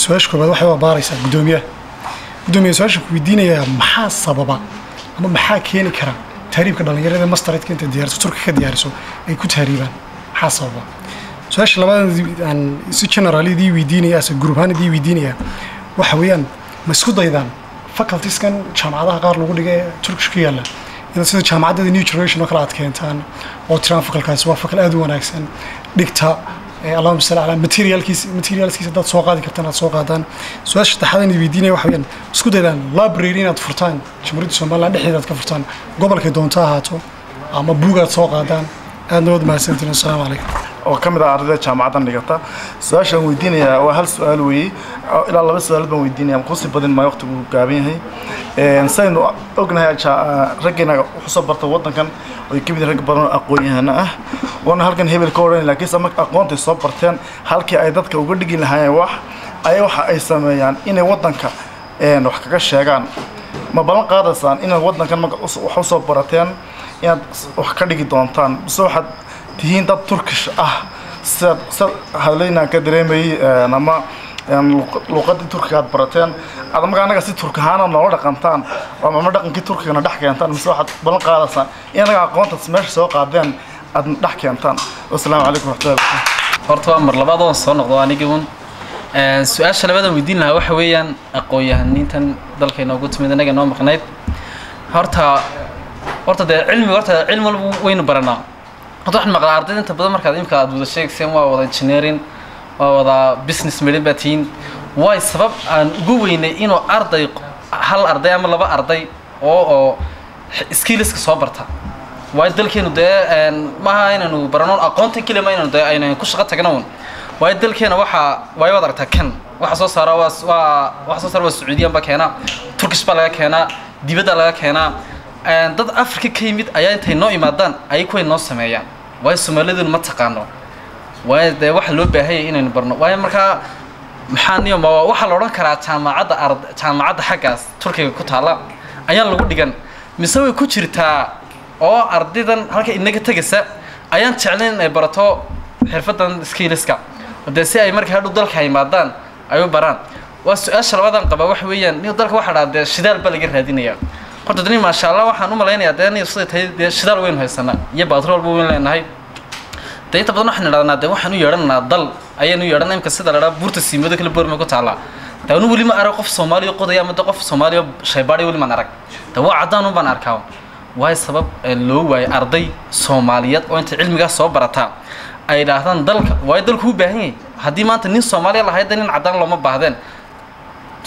su-aasha koobaad waxay u abaaraysaa guddoomiyaha gudoomiye su'aasha ku weydiinayaa maxaa sababa ama maxaa keeni kara tahriibka dhallinyarada mastareedka inta diyaariso turka ka diyaariso ay ku tahriibaan maxaa sababa? Su'aasha labaad si general idii weydiinaya ase group ahaan idii weydiinaya waxa weeyaan ma isku daydaan facultieskan jaamacadaha qaar lagu dhigay turkish ku yaalla. Inaad sida jaamacadada new generation oo kale aad keentaan oo tiraan fakalkaasi waa fakal aad u wanaagsan dhigta allahuma salli calaa materialkiis materialskiisa haddaad soo qaadi kartaan aad soo qaadaan. Su'aasha saddexaad aan weydiinaya waxa weeyaan isku daydaan library inaad furtaan. Jamhuuriyadda somaliland dhexdeeda aad ka furtaan. Gobolkay doonto ahaato ama buug aad soo qaadaan aadna waad mahadsantiin assalaamu calaykum. Oo ka mid ah ardayda jaamacaddan dhigata su'aashaan weydiinayaa waa hal su'aal weeye ilaa laba su'aal baan weydiinaya kusi badin maayo waqtigu gaaban yahay. Saynu ognahay raggeena wuxuu soo bartay waddankan oo ay ka mid yihiin rag badan oo aqoon-yahano ah. Waana halkan hebel ka odhan laakiinse marka aqoontay soo barteen halkii ay dadka uga dhigi lahaayeen wax ayaa waxa ay sameeyaan inay waddanka wax kaga sheegaan. Ma ballan qaadaysaan inaad waddankan marka wax barateen inaad wax ka dhigi doontaan. Mise waxaad tihiin dad turkish ah. Sidaad sa hadlaynaan ka dareemayay een, ama een, luq- luqadii turkiga aad barateen. Aad marka anaga si turk ahaana noola dhaqantaan oo ama dhaqankii turkigana dhex keentaan mise waxaad ballan qaadaysaan in anaga aqoontaas meesha soo qaadeen aad dhex keentaan. Wasalaamu calaykum waraxmatullahi wabarakatu horta waa mar labaad oo soo noqdo anigii un Een, su'aasha labaad aan weydiin lahaa waxa weeyaan aqoon-yahaniintan dalka inoogu timid inaga inoo maqnayd. Horta horta dee cilmiga horta cilmi walba waynu baranaa. Horta waxaan maqlaa ardayda inta badan markaad imika aad wada sheegayseen waa wada engineering waa wada business medin baa tihiin waay sabab aan ugu weynay inuu arday hal arday ama laba arday oo oo skillska soo barta. Waayo dalkeenu dee maaha inaynu barano aqoontan keliya ma inaynu dee aynu ku shaqo tagno un waayo dalkeena waxaa waayo waad aragtaa kan. Waxa soo saara waa waa waxa soo saara waa sacuudiyan baa keenaa turkish baa laga keenaa dibadda laga keenaa. Een, dad afrika ka yimid ayaa intay noo imaadaan ayay kuway noo sameeyaan. Waayo soomaaliduna ma taqaano. Waayo dee waxa loo baahanyay inaynu barno. Waayo markaa maxaa niyo ma waxaa la odhan karaa jaamacadda ard jaamacadda xaggaas turkiga ku taalla ayaan lagu dhigan. Mise way ku jirtaa oo ardaydan halka inaga tegaysa ayaan jeclayn inay barato xirfadan skilliska dee si ay markay hadhow dalka yimaadaan ay u baraan. Waa su'aasha labadan qaba waxa weeyaan. Dalka waxaa dhaha dee shidaal baa laga raadinayaa horta dani maasha allah waxaan u malaynayaa dee siday tahay dee shidaal waynu haysanaa iyo baatrool ba waynu leenahay dee inta badan waxaan idhahnaa dee waxaan u yeedhanaa dal ayaan u yeedhanaa imka sida la dhaha buurta siimado kale boorma ku taallaa dee anu weli ma arag qof soomaaliya qodaya ama de qof soomaaliya shaybaadhi weli maan arag dee waa caddaan un baan arkaa waayo sabab loo waayay arday soomaaliyeed oo inta cilmigaas soo barataa ay idhaahdaan dalka waayo dalku u baahan yahay haddii maanta nin soomaaliya lahayd dee nin caddaan looma baahdeen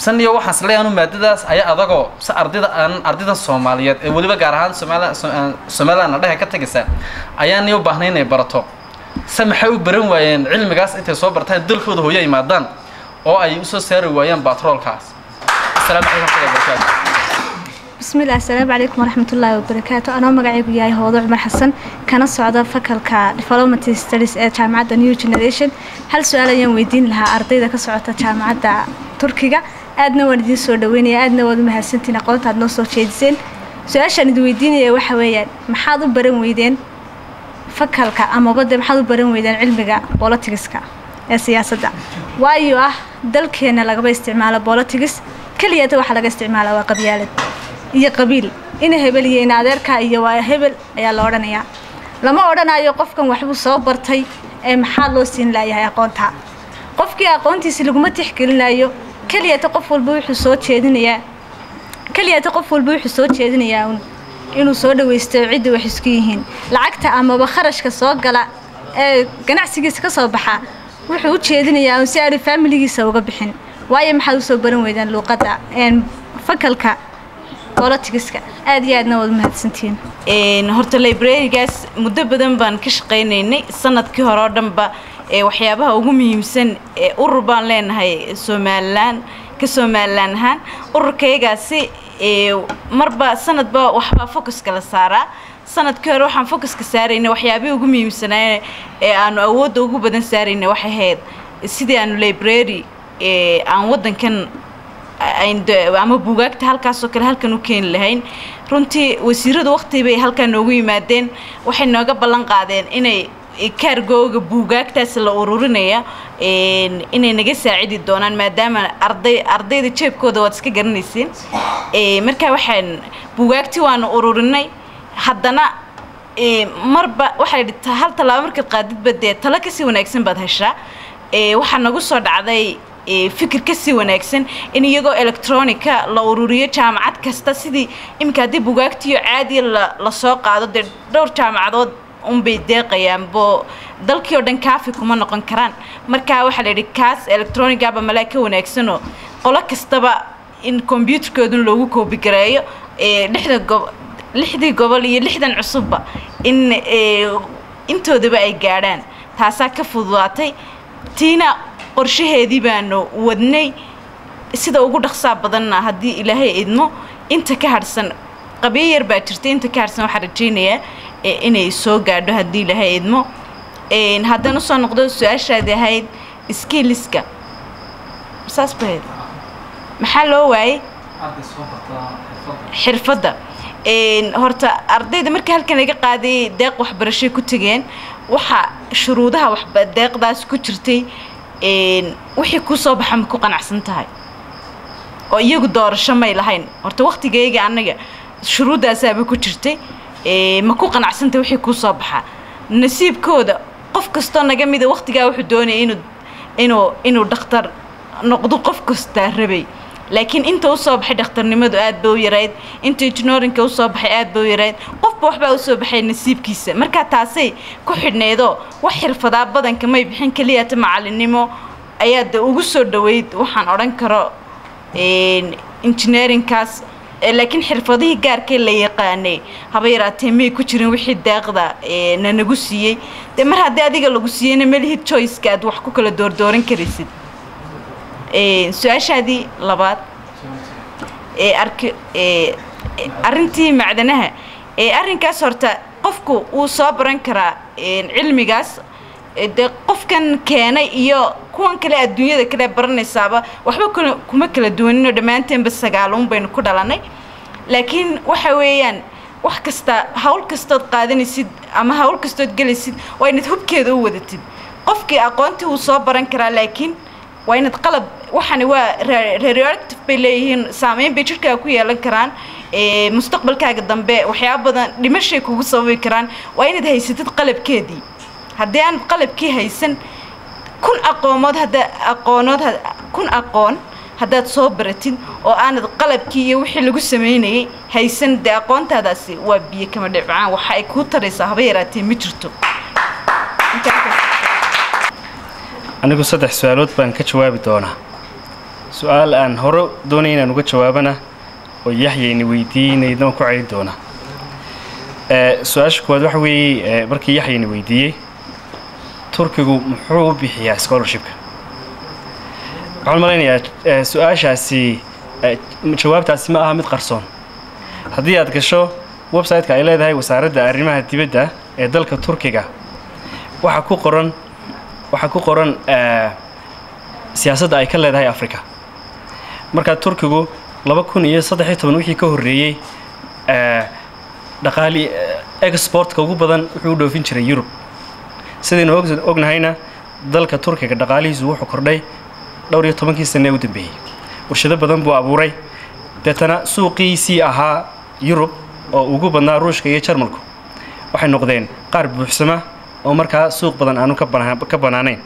san iyo waxaan is leeyahay anu maadadaas ayaa adagoo se ardayda aan ardaydan soomaaliyeed ee weliba gaar ahaan somaliland somaliland adhehe ka tegaysa ayaan niyo baahnay inay barato. Se maxay u baran waayeen cilmigaas intay soo bartaan dalkooda hooyo yimaadaan oo ay u soo saari waayeen batroolkaas. Asalaamu calaykum warahmatullahi wabarakaatu bismillaah asalaamu calaykum waraxmatullaahi wabarakaatu anoo magacaygu yahay hoodo cumar xasan. Kana socda fakalka development studies ee jaamacadda new generation. Hal su'aal ayaan weydiin lahaa ardayda ka socota jaamacadda turkiga aadna waan idiin soo dhaweynaya aadna waad u mahadsantiin aqoonta aad noo soo jeediseen. Su'aashaan idin weydiinaya waxa weeyaan maxaad u baran weydeen fakalka amaba de maxaad u baran weydeen cilmiga bolitigiska ee siyaasadda? Waayo ah dalkeena lagaba isticmaalo bolitics keliyata waxaa laga isticmaalaa waa qabyaalad iyo qabiil. Ina hebel iyo ina adeerka iyo waa hebel ayaa la odhanayaa. Lama odhanayo qofkan waxbuu soo bartay ee maxaa loo siin laayahay aqoonta. Qofkii aqoontiisi laguma tixgelinayo keliyata qof walba wuxuu soo jeedinayaa keliyata qof walba wuxuu soo jeedinayaa inuu soo dhawaysto cidda wax isku yihiin. Lacagta amaba kharashka soo gala ee ganacsigiisa ka soo baxa wuxuu u jeedinayaa un si aanu faamiligiisa uga bixin. Waayo maxaad u soo baran weydaan luuqadda fakalka bolitigiska aad iyo aadna waad mahadsantihiin horta librarigaas muddo badan baan ka shaqaynaynay. Sanadkii hore oo dhanba waxyaabaha ugu muhiimsan ee urur baan leenahay somalilan ka somalilan ahaan ururkaygaasi marba sanadba waxbaa focuska la saaraa. Sanadkii hore waxaan focuska saaraynay waxyaabihii ugu muhiimsanaa ee aanu awoodda ugu badan saaraynay waxay ahayd sidii aanu library aan waddankan ama buugaagta halkaasoo kale halkan u keeni lahayn. Runtii wasiiradu waqti bay halkan noogu yimaadeen waxay nooga ballan qaadeen inay kaargooga buugaagtaas la ururinaya inay naga saacidi doonaan maadaama arday ardayda jeebkooda waad iska garanaysiin. Marka waxaan buugaagtii waanu ururinay. Haddana marba waxay dhigtaa hal tallaabo markaad qaadidba dee talo ka sii wanaagsan baad heshaa. Waxaa nagu soo dhacday fikir ka sii wanaagsan in iyagoo electronica la ururiyo jaamacad kasta sidii iminka haddii bugaagtiyo caadiya la soo qaado dee dhowr jaamacadood unbay deeqayaan bo dalkii oo dhan kaafi kuma noqon karaan. Marka waxaa la yidhi kaas electronicaba malaa ka wanaagsanoo qolo kastaba in combyuterkoodun loogu koobigareeyo lixda gob lixdii gobol iyo lixdan cusubba in intoodaba ay gaadhaan. Taasaa ka fududaatay. Tiina qorshaheedii baanu wadnay. Sida ugu dhaqsaa badanna haddii ilaahay idmo inta ka hadhsan qabyo yar baa jirta inta ka hadhsan waxaan rajaynayaa inay soo gaadho haddii ilaahay idmo haddaan u soo noqdo su'aashaadi ahayd skiliska saas bahayd maxaa loo waayey xirfadda. Horta ardayda markii halkan laga qaadayay deeq waxbarashay ku tegeen waxaa shuruudaha waxba deeqdaas ku jirtay wixii kuu soo baxa ma ku qanacsan tahay? Oo iyagu doorasho may lahayn. Horta waqtigayga annaga shuruuddaasaaba ku jirtay ma ku qanacsantahay wixii kuu soo baxa? Nasiibkooda qof kastoo naga mida waqtigaa wuxuu doonaya inuu inuu inuu dhakhtar noqdo qof kastaa rabay. Laakiin inta u soo baxay dhakhtarnimadu aad ba u yarayd inta engineerinka u soo baxay aad ba u yarayd. Qofba waxbaa u soo baxay nasiibkiisa. Markaa taasay ku xidhneedoo wax xirfadaa badanka may bixin keliyata macalinimo ayaa de ugu soo dhaweyd waxaan odhan karo engineerinkaas laakiin xirfadihii gaarkee la yaqaanay haba yaraatee may ku jirin wixii deeqda na nagu siiyey? Dee mar haddii adiga lagu siiyeyna melihid choiceka aad wax ku kala doordooran karaysid? Su'aashaadii labaad. Arrintii macdanaha arrinkaas horta qofku wuu soo baran karaa cilmigaas dee qofkan keenay iyo kuwan kale adduunyada kale baranaysaaba waxba kuma kala duwaninoo dhammaanteenba sagaaluun baynu ku dhalanay. Laakiin waxa weeyaan wax kasta hawl kastood qaadanaysid ama hawl kastood gelaysid waa inaad hubkeeda u wadatid. Qofkii aqoontii wuu soo baran karaa laakiin waa inaad qalab waxani waa radioactive bay leeyihiin saameyn bay jirkaaga ku yeelan karaan. Mustaqbalkaaga dambe waxyaaba badan dhimashay kugu sababi karaan. Waa inaad haysatid qalabkeedii haddii aanad qalabkii haysan kun aqoomood aqoonood kun aqoon haddaad soo baratid oo aanad qalabkii iyo wixii lagu sameynayay haysan dee aqoontaadaasi waa biyo kama dhibcaan. Waxa ay kuu taraysaa haba yaraatee ma jirto. Anigu saddex su'aalood baan ka jawaabi doonaa. Su'aal aan hore doonay inaan uga jawaabana oo yaxyayna weydiinaydna ku celin doonaa. Su'aasha kuwaad waxa weeye markii yaxyayna weydiiyey turkigu muxuu bixiyaa scholarshipka? Waxaan malaynayaa su'aashaasi jawaabtaasi ma aha mid qarsoon. Haddii aad gasho website-ka ay leedahay wasaaradda arrimaha dibadda ee dalka turkiga waxaa ku qoran waxaa ku qoran eh, siyaasadda ay ka leedahay africa marka turkigu laba kun iyo saddex iyo toban wixii ka horreeyey eh, dhaqaali eh, exportka ugu badan wuxuu u dhoofin jiray yurub sidaynu og- ognahayna dalka turkiga dhaqaalihiisu wuxuu kordhay dhowr iyo tobankii sane ee u dambeeyey. Warshado badan buu abuuray. Deetana suuqiisii ahaa yurub oo ugu badnaa ruushka iyo jarmalku. Waxay noqdeen qaar buuxsama oo markaa suuq badan aanu ka bannaanayn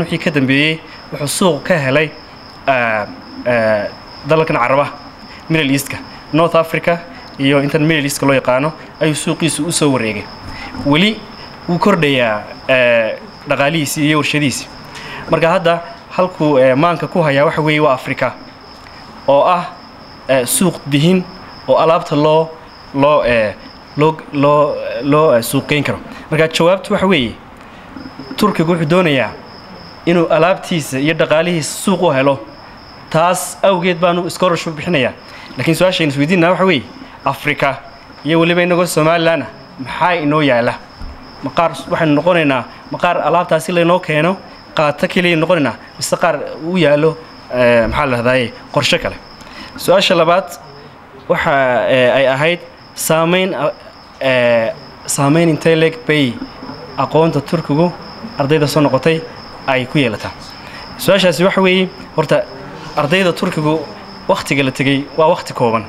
wixii ka dambeeyey wuxuu suuq ka helay dalalkan carabaha middle eastka. North africa iyo intan middle eastka loo yaqaano ayuu suuqiisu u soo wareegay. Weli wuu kordhayaa eh, dhaqaalihiisii iyo warshadihiisii marka hadda halkuu eh, maanka ku hayaa waxa weeye waa africa oo ah eh, suuq dihin oo alaabta loo loo loo loo loo suuqgeyn karo. Marka jawaabtu waxa weeye turkigu wuxuu doonayaa inuu alaabtiisa iyo dhaqaalihiisa suuq u helo taas awgeed baanu scholarship bixinayaa. Laakiin su'aashaynu isweydiinaa waxa weeye africa iyo weliba inagoo somalilanah maxaa inoo yaalla maqaar waxaynu noqonaynaa maqaar alaabtaasi laynoo keeno qaata keliyaynu noqonaynaa mise qaar u yaalo maxaa la dhahdaye qorshe kale. Su'aasha labaad waxa ay ahayd saamayn saamayn intee leeg bay aqoonta turkigu ardayda soo noqotay ay ku yeelataa. Su'aashaasi waxa weeye horta ardayda turkigu wakhtiga la tegey waa wakhti kooban.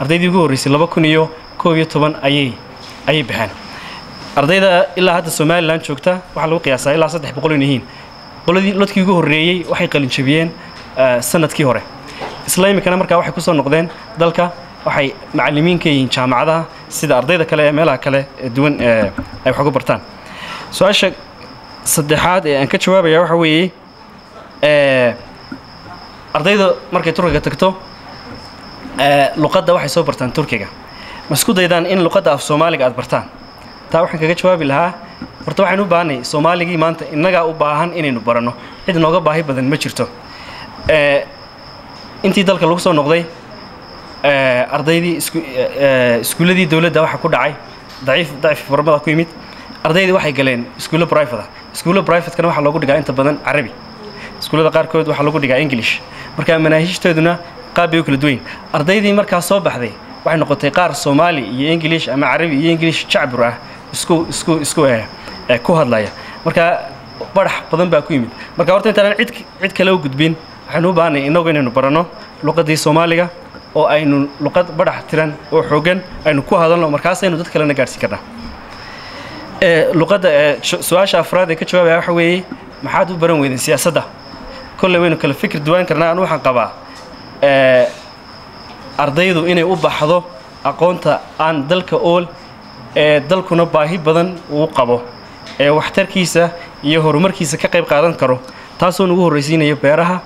Ardaydii ugu horreysay laba kun iyo koob iyo toban ayay ayay baxeen ardayda ilaa hadda somalilan joogta waxaa lagu qiyaasaa ilaa saddex boqol in yihiin. Qoladii lodkii ugu horreeyey waxay qalinjabiyeen sannadkii hore. Isla imikana markaa waxay ku soo noqdeen dalka waxay macallimiin ka yihiin jaamacadaha sida ardayda kale ee meelaha kale ee duwan ay wax uga bartaan. Su'aasha saddexaad ee aan ka jawaabaya waxa weeye ardayda markay turkiga tagto luqadda waxay soo bartaan turkiga. Ma isku daydaan in luqadda af soomaaliga aad bartaan taa waxaan kaga jawaabi lahaa. Horta waxaynu u baahanay soomaaligii maanta innagaa u baahan inaynu baranno cid nooga baahi badan ma jirto. Eh, intii dalka lagu soo noqday eh, ardaydii eh, iskuulladii dowladda waxaa ku dhacay. Daciif dacif baramada ku yimid. Ardaydii waxay galeen iskuullo private ah. Iskuullo privatekana waxaa loogu dhigaa inta badan carabi. Iskuullada qaarkood waxaa lagu dhigaa english. Marka manaahiijtooduna qaab bay u kala duwayn. Ardaydii markaa soo baxday waxay noqotay qaar soomaali iyo english ama carabi iyo english jacbur ah isku isku isku eh, eh, ku hadlaya. Marka barax badan baa ku yimid. Marka horta intaanaan cid cid kale u gudbin waxaynu u baahanay innagu inaynu baranno luqaddii soomaaliga oo aynu luqad badhax tiran oo xoogan aynu ku hadalno. Markaasaynu dad kalena gaadhsiin karnaa. Ee luqadda su'aasha afraad ee ka jawaabaya waxa weeye maxaad u baran weydeen siyaasadda. Kolley waynu kala fikir duwaan karnaa anu waxaan qabaa ardaydu inay u baxdo aqoonta aan dalka ool ee dalkuna baahi badan uu qabo ee waxtarkiisa iyo horumarkiisa ka qayb qaadan karo. Taasoo nagu horraysiinayo beeraha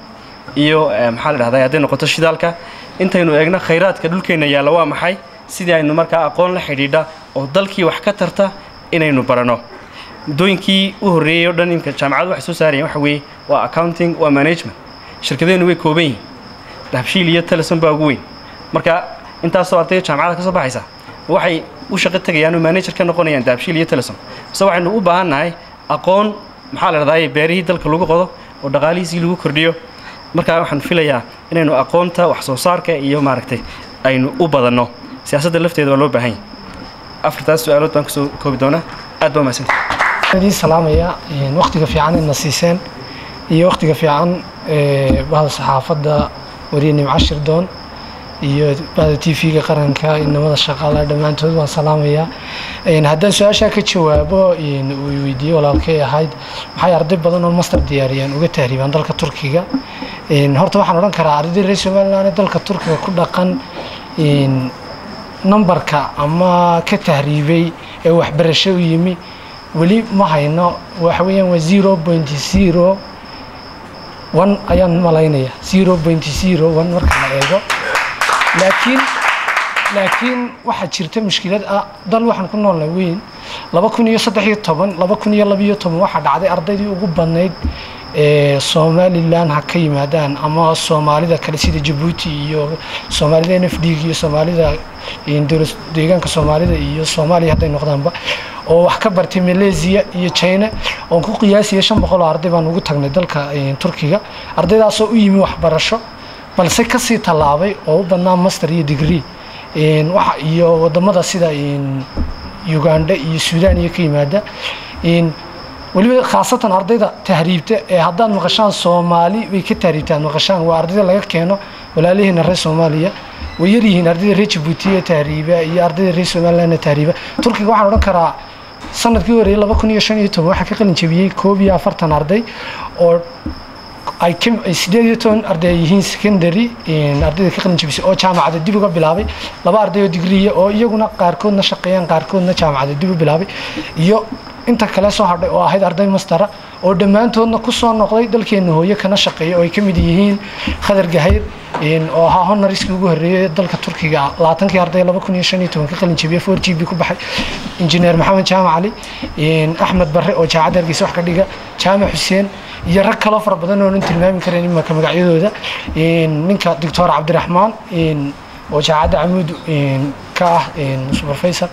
iyo maxaa la dhahdaa hadday noqoto shidaalka. Intaynu eegno khayraadka dhulkeenna yaalla waa maxay? Sidii aynu markaa aqoon la xidhiidha oo dalkii wax ka tarta inaynu baranno muddooyinkii u horreeyey oo dhan imka jaamacadu waxay soo saarayeen waxa weeye waa accounting waa management. Shirkadeennu way kooban yihiin. Dahabshiil iyo teleson baa ugu weyn. Marka intaasoo ardayda jaamacada ka soo baxaysa waxay u shaqo tegayaan oo manager ka noqonayaan dahabshiil iyo teleson mise waxaynu u baahan nahay aqoon maxaa la dhahdaa beerihii dalka lagu qodo oo dhaqaalihiisii lagu kordhiyo. Markaa waxaan filayaa inaynu aqoonta wax soo saarka iyo maaragtay aynu u badanno. Siyaasadda lafteeda waa loo baahan yahay. Afartaas su'aalood baan ku soo koobi doonaa. Aad baa mahadsantahay. Idiin salaamaya waqtiga fiican idna siiseen iyo waqtiga fiican bahda saxaafadda wariye nimco shirdoon iyo t v-ga qaranka inamada shaqaala dhammaantood waan salaamayaa. Haddaan su'aashaa ka jawaabo weydiiyey walaalkay ahayd maxay arday badan oo master diyaariyaan uga tahriibaan dalka turkiga? Horta waxaan odhan karaa arday reer somaliland dalka turkiga ku dhaqan een, nambarka ama ka tahriibay ee waxbarasho u yimi. Weli ma hayno waxa weeyaan waa zero point zero one ayaan malaynaya zero point zero one marka la eego laakiin laakiin waxaa jirta mushkilad ah dal waxaan ku noolnay weyn. Laba kun iyo saddex iyo toban laba kun iyo labiyo toban waxaa dhacday ardaydii ugu badnayd ee somalilan ha ka yimaadaan ama soomaalida kale sida jabuuti iyo soomaalida n f d iyo soomaalida deegaanka soomaalida iyo soomaaliya hadday noqdaanba oo wax ka bartay malaysia iyo china. Oon ku qiyaasaya shan boqol oo arday baan ugu tagnay dalka turkiga. Ardaydaasoo u yimi waxbarasho balse ka sii tallaabay oo u badnaa master iyo degree waxa iyo waddamada sida uganda iyo suudaan iyo ka yimaada weliba khaasatan ardayda tahriibta ee haddaad maqashaan soomaali bay ka tahriibtaan maqashaan. Waa ardayda laga keeno walaalihiina reer soomaaliya way yaryihiin ardayda reer jabuuti ee tahriiba iyo ardayda reer somaliland ee tahriiba. Turkiga waxaan odhan karaa sannadkii horeeyay laba kun iyo shan iyo toban waxaa ka qalin jebiyey koob iyo afartan arday oo sideed iyo toban arday ay yihiin secondary ardayda ka qalin jebisay oo jaamacada dib uga bilaabay. Laba arday oo digriya oo iyaguna qaarkoodna shaqeeyaan qaarkoodna jaamacada dib u bilaabay. Iyo inta kale soo hadhay oo ahayd arday mastara oo dhammaantoodna ku soo noqday dalkeena hooye kana shaqeeya oo ay ka mid yihiin khadar gahayr oo ahaa honoriskii ugu horreeyay dalka turkiga. Labaatankii arday ka qalin jebiyay four g b ku baxay. Injineer maxamed jaamac cali axmed barre oo jaacadda hargeysa wax ka dhiga jaamac xuseen iyo rag kaloo fara badan oonan tilmaami karayn imaka magacyadooda. Ninka doctor cabdiraxmaan oo jaacadda camuud ka ah superfaysar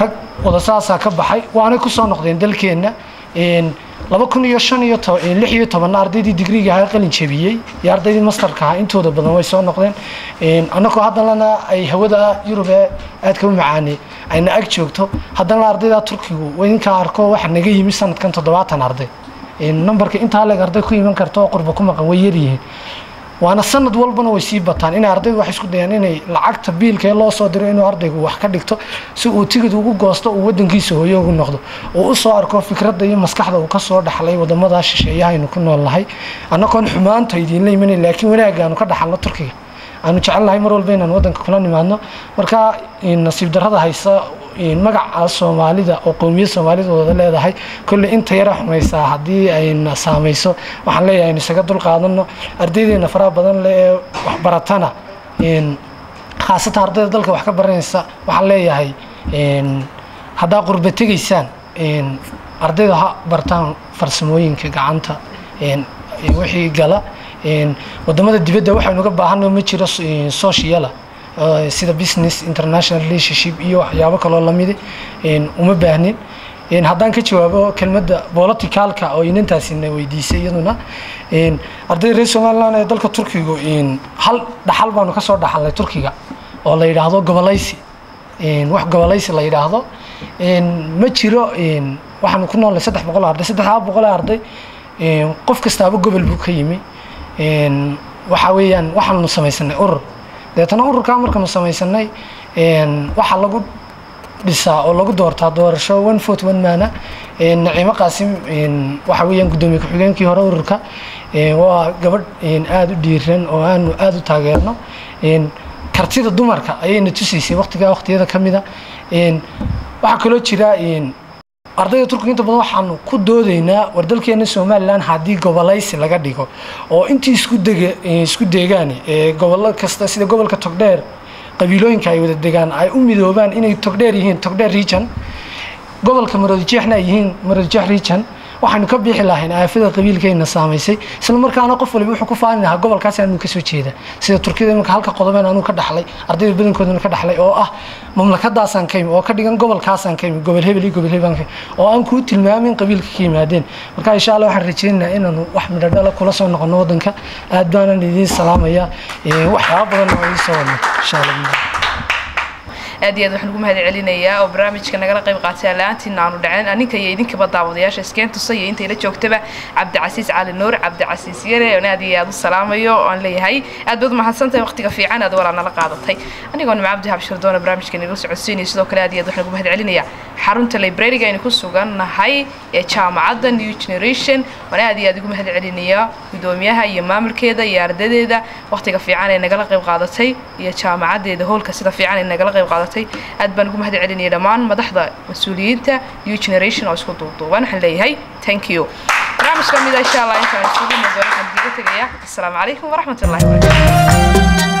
rag wadasaasaa ka baxay waanay ku noqdeen dalkeenna laba kun iyo shan ardaydii digriga ahaa qalin jebiyey. Iyo ardaydii masterka ahaa intooda badan way soo noqdeen. Annagoo haddana ay hawada yurub ee aadka u macaaney ayna ag joogto. Haddana ardayda turkigu idinkaa arko waxa naga yimi sanadkan toddobaatan arday. Numbarka intaa leeg arday ku iman karta oo qurba ku maqan way yaryihiin waana sanad walbana way sii bataan. Inay ardaydu waxay isku dayaan inay lacagta biilka ee loo soo diro inuu ardaygu wax ka dhigto si uu tigid ugu goosto uu wadankiisa hooyo ugu noqdo uu u soo arko fikradda iyo maskaxda uu ka soo dhaxlay waddamada shisheeyaha aynu ku nool nahay. Annagoon xumaanta idiinla imanay laakiin wanaagga aanu ka dhaxalno turkiga. Aanu jecelnahay mar walba inaan wadanka kula nimaadno. Marka nasiib darrada haysa magaca soomaalida oo qowmiyad soomaalida wada leedahay kolley inta yara xumaysaa haddii ayna saamayso waxaan leeyahay aynu isaga dulqaadano ardaydeena faraha badan le ee waxbaratana khaasatan ardayda dalka wax ka baranaysa. Waxaan leeyahay haddaa qurba tegaysaan ardayda ha bartaan farsamooyinka gacanta wixii gala waddamada dibadda waxaynu uga baahanno ma jiro sociala sida business international relationship iyo waxyaabo kaloo lamidi uma baahnin. Haddaan ka jawaabo kelmadda politicalka oo inantaasina weydiisay iyaduna ardayda reer somaliland ee dalka turkigu hal dhaxal baanu ka soo dhaxalnay turkiga oo la yidhaahdo gobolaysi wax gobolaysi la yidhaahdo. Ma jiro waxaanu ku noolnay saddex boqol arday saddexdaa boqol arday qof kastaaba gobol buu ka yimi. Waxa weeyaan waxaanu samaysanay urur deetana ururkaa markaanu samaysanay waxaa lagu dhisaa oo lagu doortaa doorasho one fort one maana naciimo qaasim waxa weeyaan guddoomiye ku-xigeenkii hore ururka waa gabadh aada u dhiiran oo aanu aada u taageerno. Kartida dumarka ayayna tusaysay waqtigaa waqtiyada ka mida. Waxaa kaloo jira ardayda turkiga inta badan waxaanu ku doodaynaa war somalilan haddii gobolaysi laga dhigo oo intii isku deegaan gobollo kasta sida gobolka togdheer qabiilooyinka ay wada degaan ay u midoobaan inay togdheer yihiin togdheer region. Gobolka maroodijeexna ay yihiin maroodijeex region waxaanu ka bixi lahayn aafada qabiilkeena saamaysay isla qof waliba wuxuu ku faani lahaa gobolkaas aanu ka soo jeeda. Sida turkida imanka halka qodobeen anuu ka dhaxlay ardayda badankoodana ka dhaxlay oo ah mamlakadaasaan ka imi oo ka dhigan gobolkaasaan ka imi gobol hebel iyo gobol hebel oo aan kuu tilmaamin qabiilka ka yimaadeen. Marka insha allah waxaan rajaynaynaa inaanu wax midhadhala kula soo noqono wadanka aad baanan idiin salaamaya waxyaaba badan oo idiin soo wadno. Insha allah aad iyo aad waxaan ugu mahad celinayaa oo barnaamijka nagala qayb qaatay la'aantiina aanu dhaceen. Aninka iyo idinkaba daawadayaasha iskeen tusa iyo intayla joogtaba cabdicasiis cali nuur cabdicasiis yare oon aad iyo aad u salaamayo oan leeyahay. Aad baad umahadsantahay waqtiga fiican aad walaa nala qaadatay. Anigoo nima cabdi habshir doona barnaamijka nagala socodsiinaya sidoo kale aad iyo aad waxaan ugu mahad celinayaa xarunta librariga aynu ku sugan nahay ee jaamacadda new generation. Waan aad iyo aad ugu mahad celinayaa gudoomiyaha iyo maamulkeeda iyo ardadeeda. Waqtiga fiican ee nagala qayb qaadatay iyo jaamacaddeeda hoolka sida fiican ee nagala qayb qaadatay aad baan ugu mahad celinaya dhammaan madaxda mas'uuliyiinta new generation oo isku duuduuban waxaan leeyahay thank you. Barnaamijka mida insha allah intaan isugu muddo waxaan diga tegaya asalaamu calaykum waraxmat ullahi wabarakatu